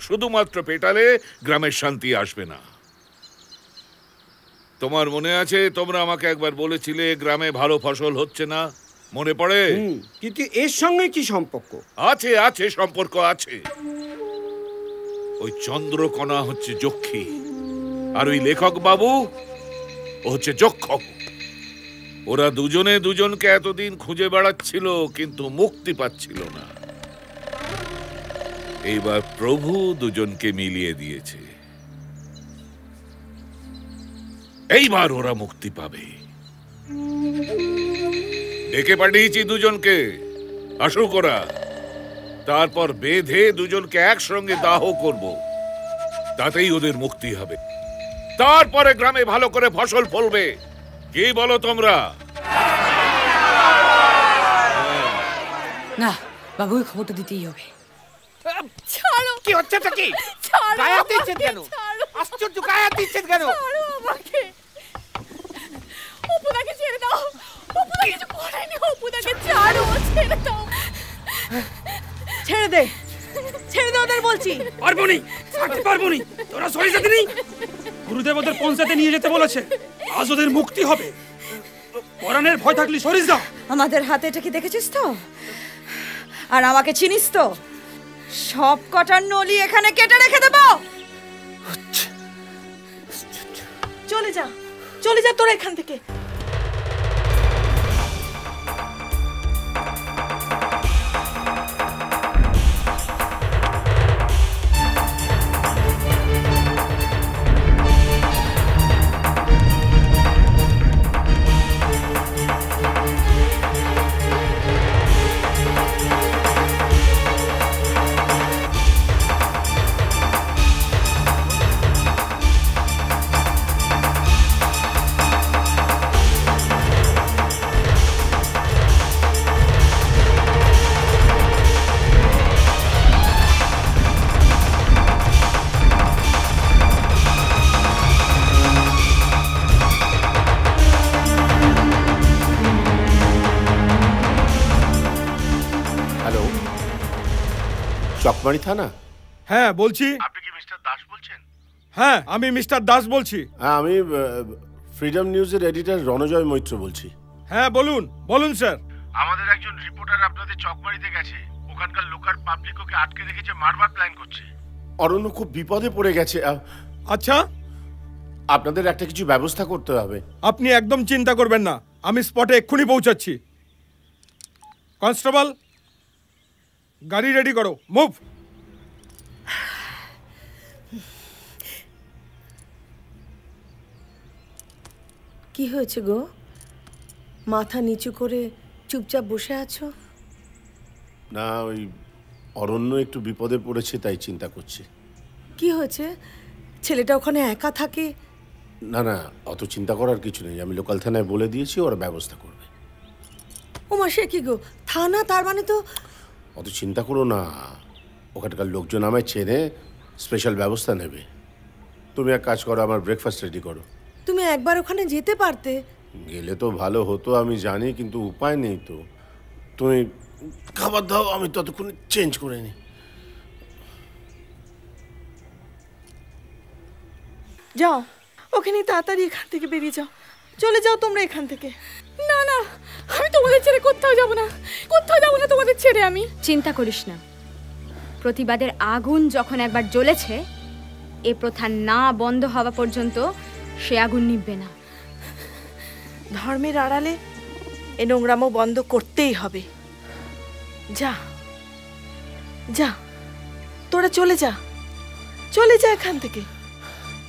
শুধুমাত্র পেটালে গ্রামের শান্তি আসবে না। তোমার মনে আছে তোমরা আমাকে একবার বলেছিলে গ্রামে ভালো ফসল হচ্ছে না? মনে পড়ে? কিন্তু এর সঙ্গে কি সম্পর্ক? আছে আছে সম্পর্ক আছে। ওই চন্দ্রকণা হচ্ছে যক্ষী আর ওই লেখক বাবু ও হচ্ছে যক্ষক। ওরা দুজনে দুজনকে এতদিন খুঁজে বেড়াচ্ছিল কিন্তু মুক্তি পাচ্ছিল না। এইবার প্রভু দুজনকে মিলিয়ে দিয়েছে। এইবার ওরা মুক্তি পাবে। ডেকে পাঠিয়েছি দুজনকে। আসুক ওরা তারপর বেঁধে দুজনকে একসঙ্গে দাহ করব। তাতেই ওদের মুক্তি হবে। তারপরে গ্রামে ভালো করে ফসল ফলবে। কি বলো তোমরা? না, বাবুকে খবরটা দিতেই হবে। ছাড়ো কি হচ্ছেটা কি? ছাড়ো গায়ে দিচ্ছেন কেন? আশ্চর্য গায়ে দিচ্ছেন কেন? ছাড়ো আমাকে। অপুদাকে ছেড়ে দাও। অপুদা কিছু করেনি অপুদাকে ছাড়ো ছেড়ে দাও। ছেড়ে দে ছেড়ে দে ওদের বলছি। পারব নি থাকতে পারব নি। তোরা সরে যেতে নেই গুরুদেব ওদের পঞ্চায়েতে নিয়ে যেতে বলেছে? আজ ওদের মুক্তি হবে। পরাণের ভয় থাকলে সরিস দাও আমাদের হাতে এটা কি দেখেছিস তো? আর আমাকে চিনিস তো? সব কটার নলি এখানে কেটে রেখে দেব? চলে যা চলে যা তোর এখান থেকে। চকমারি থানা? হ্যাঁ বলছি। আপনি কি মিস্টার দাস বলছেন? হ্যাঁ আমি মিস্টার দাস বলছি। হ্যাঁ আমি ফ্রিডম নিউজের এডিটর রণজয় মৈত্র বলছি। হ্যাঁ বলুন বলুন স্যার। আমাদের একজন রিপোর্টার আপনাদের চকমারিতে গেছে। ওখানকার লোকাল পাবলিক ওকে আটকে রেখেছে মারবার প্ল্যান করছে। অরণ্য খুব বিপদে পড়ে গেছে। আচ্ছা। আপনাদের একটা কিছু ব্যবস্থা করতে হবে। আপনি একদম চিন্তা করবেন না। আমি স্পটে এক্ষুনি পৌঁছাচ্ছি। কনস্টেবল গাড়ি রেডি করো। মুভ কি হয়েছে গো? মাথা নিচু করে চুপচাপ বসে আছো? না ওই অরণ্য একটু বিপদে পড়েছে তাই চিন্তা করছি। কি হয়েছে? ছেলেটা ওখানে একা থাকে? না না অত চিন্তা করার কিছু নেই। আমি লোকাল থানায় বলে দিয়েছি ওরা ব্যবস্থা করবে। ওমা সে কি গো? থানা তার মানে তো অত চিন্তা করো না। ওখানকার লোকজন আমায় চেনে স্পেশাল ব্যবস্থা নেবে। তুমি এক কাজ করো আমার ব্রেকফাস্ট রেডি করো। তুমি একবার ওখানে যেতে পারতে। গেলে তো ভালো হতো আমি জানি কিন্তু উপায় নেই তো। তুমি খাবার দাও আমি ততক্ষণ চেঞ্জ করে নিই। যাও ওখানে তাড়াতাড়ি এখান থেকে বেরিয়ে যাও। চলে যাও তোমরা এখান থেকে। না না আমি তোমাদের ছেড়ে কোথাও যাব না। কোথাও যাব না তোমাদের ছেড়ে আমি। চিন্তা করিস না। প্রতিবাদের আগুন যখন একবার জ্বলেছে এ প্রথা না বন্ধ হওয়া পর্যন্ত সে আগুন নিবে না। ধর্মের আড়ালে এ নোংরামো বন্ধ করতেই হবে। যা যা তোরা চলে যা চলে যা এখান থেকে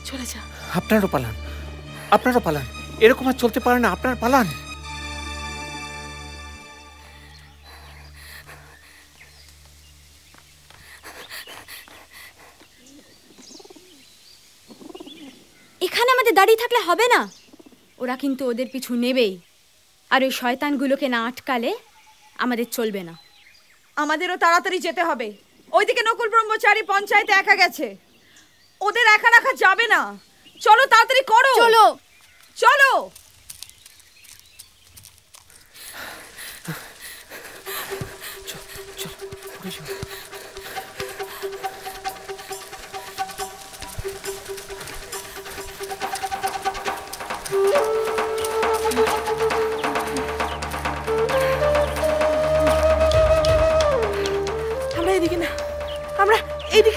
চলে যা। আপনারও পালান আপনারও পালান। এরকম আর চলতে পারে না আপনার পালান। আমাদের দাঁড়িয়ে থাকলে হবে না। ওরা কিন্তু ওদের পিছু নেবেই। আর ওই শয়তানগুলোকে না আটকালে আমাদের চলবে না। আমাদেরও তাড়াতাড়ি যেতে হবে। ওইদিকে নকুল ব্রহ্মচারী পঞ্চায়েতে একা গেছে। ওদের একা রাখা যাবে না। চলো তাড়াতাড়ি করো। চলো। চলো। আমরা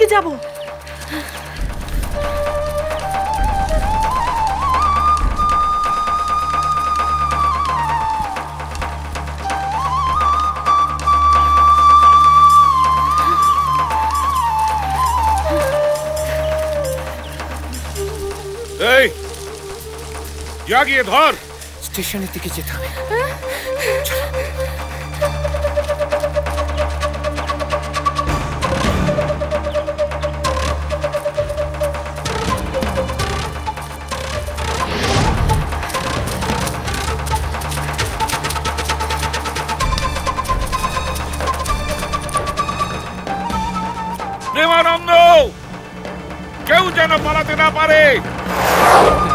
এইদিকে যাব। এই যা গিয়ে ধর। স্টেশনের দিকে যেতে হবে। Parem!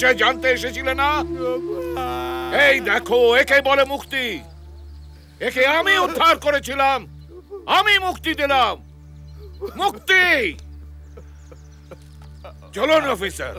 বিষয়ে জানতে এসেছিলে না? এই দেখো, একে বলে মুক্তি। একে আমি উদ্ধার করেছিলাম। আমি মুক্তি দিলাম। মুক্তি! চলুন, অফিসার।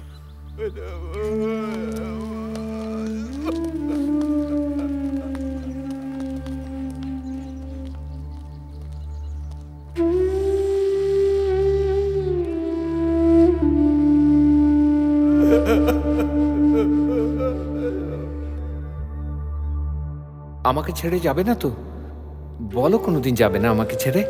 আমাকে ছেড়ে যাবে না তো? বলো কোনোদিন যাবে না আমাকে ছেড়ে?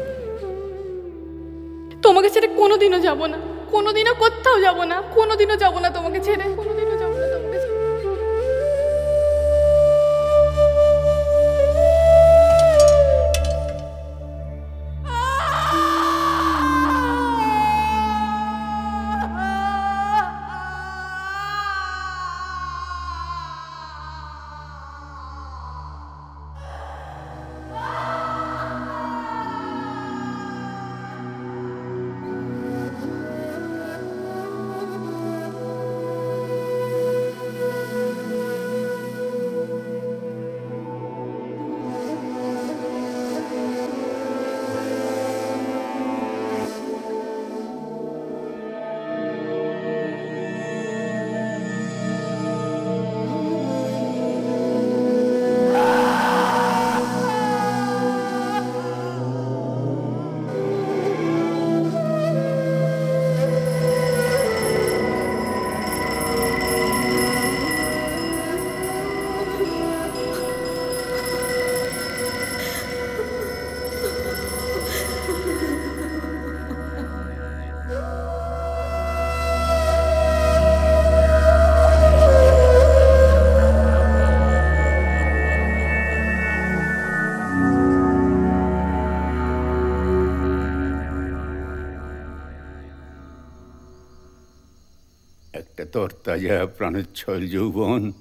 তরতাজা প্রাণোচ্ছল যৌবন।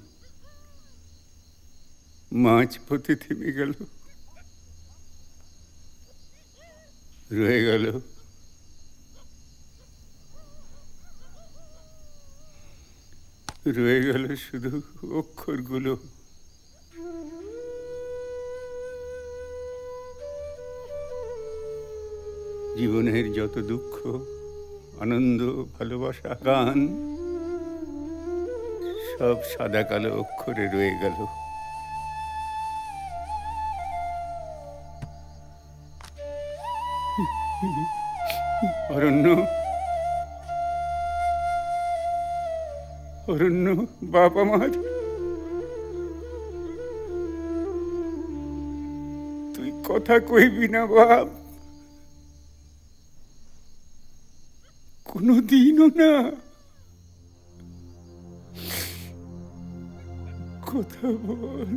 মাঝ পথে থেমে গেল। রয়ে গেল। রয়ে গেল শুধু অক্ষরগুলো। জীবনের যত দুঃখ, আনন্দ, ভালোবাসা, গান সব সাদা কালো অক্ষরে রয়ে গেল। অরণ্য অরণ্য, বাপ আমার। তুই কথা কইবি না, বাপ। কোনোদিনও না। কথা বল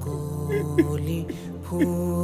কলি ফুরালো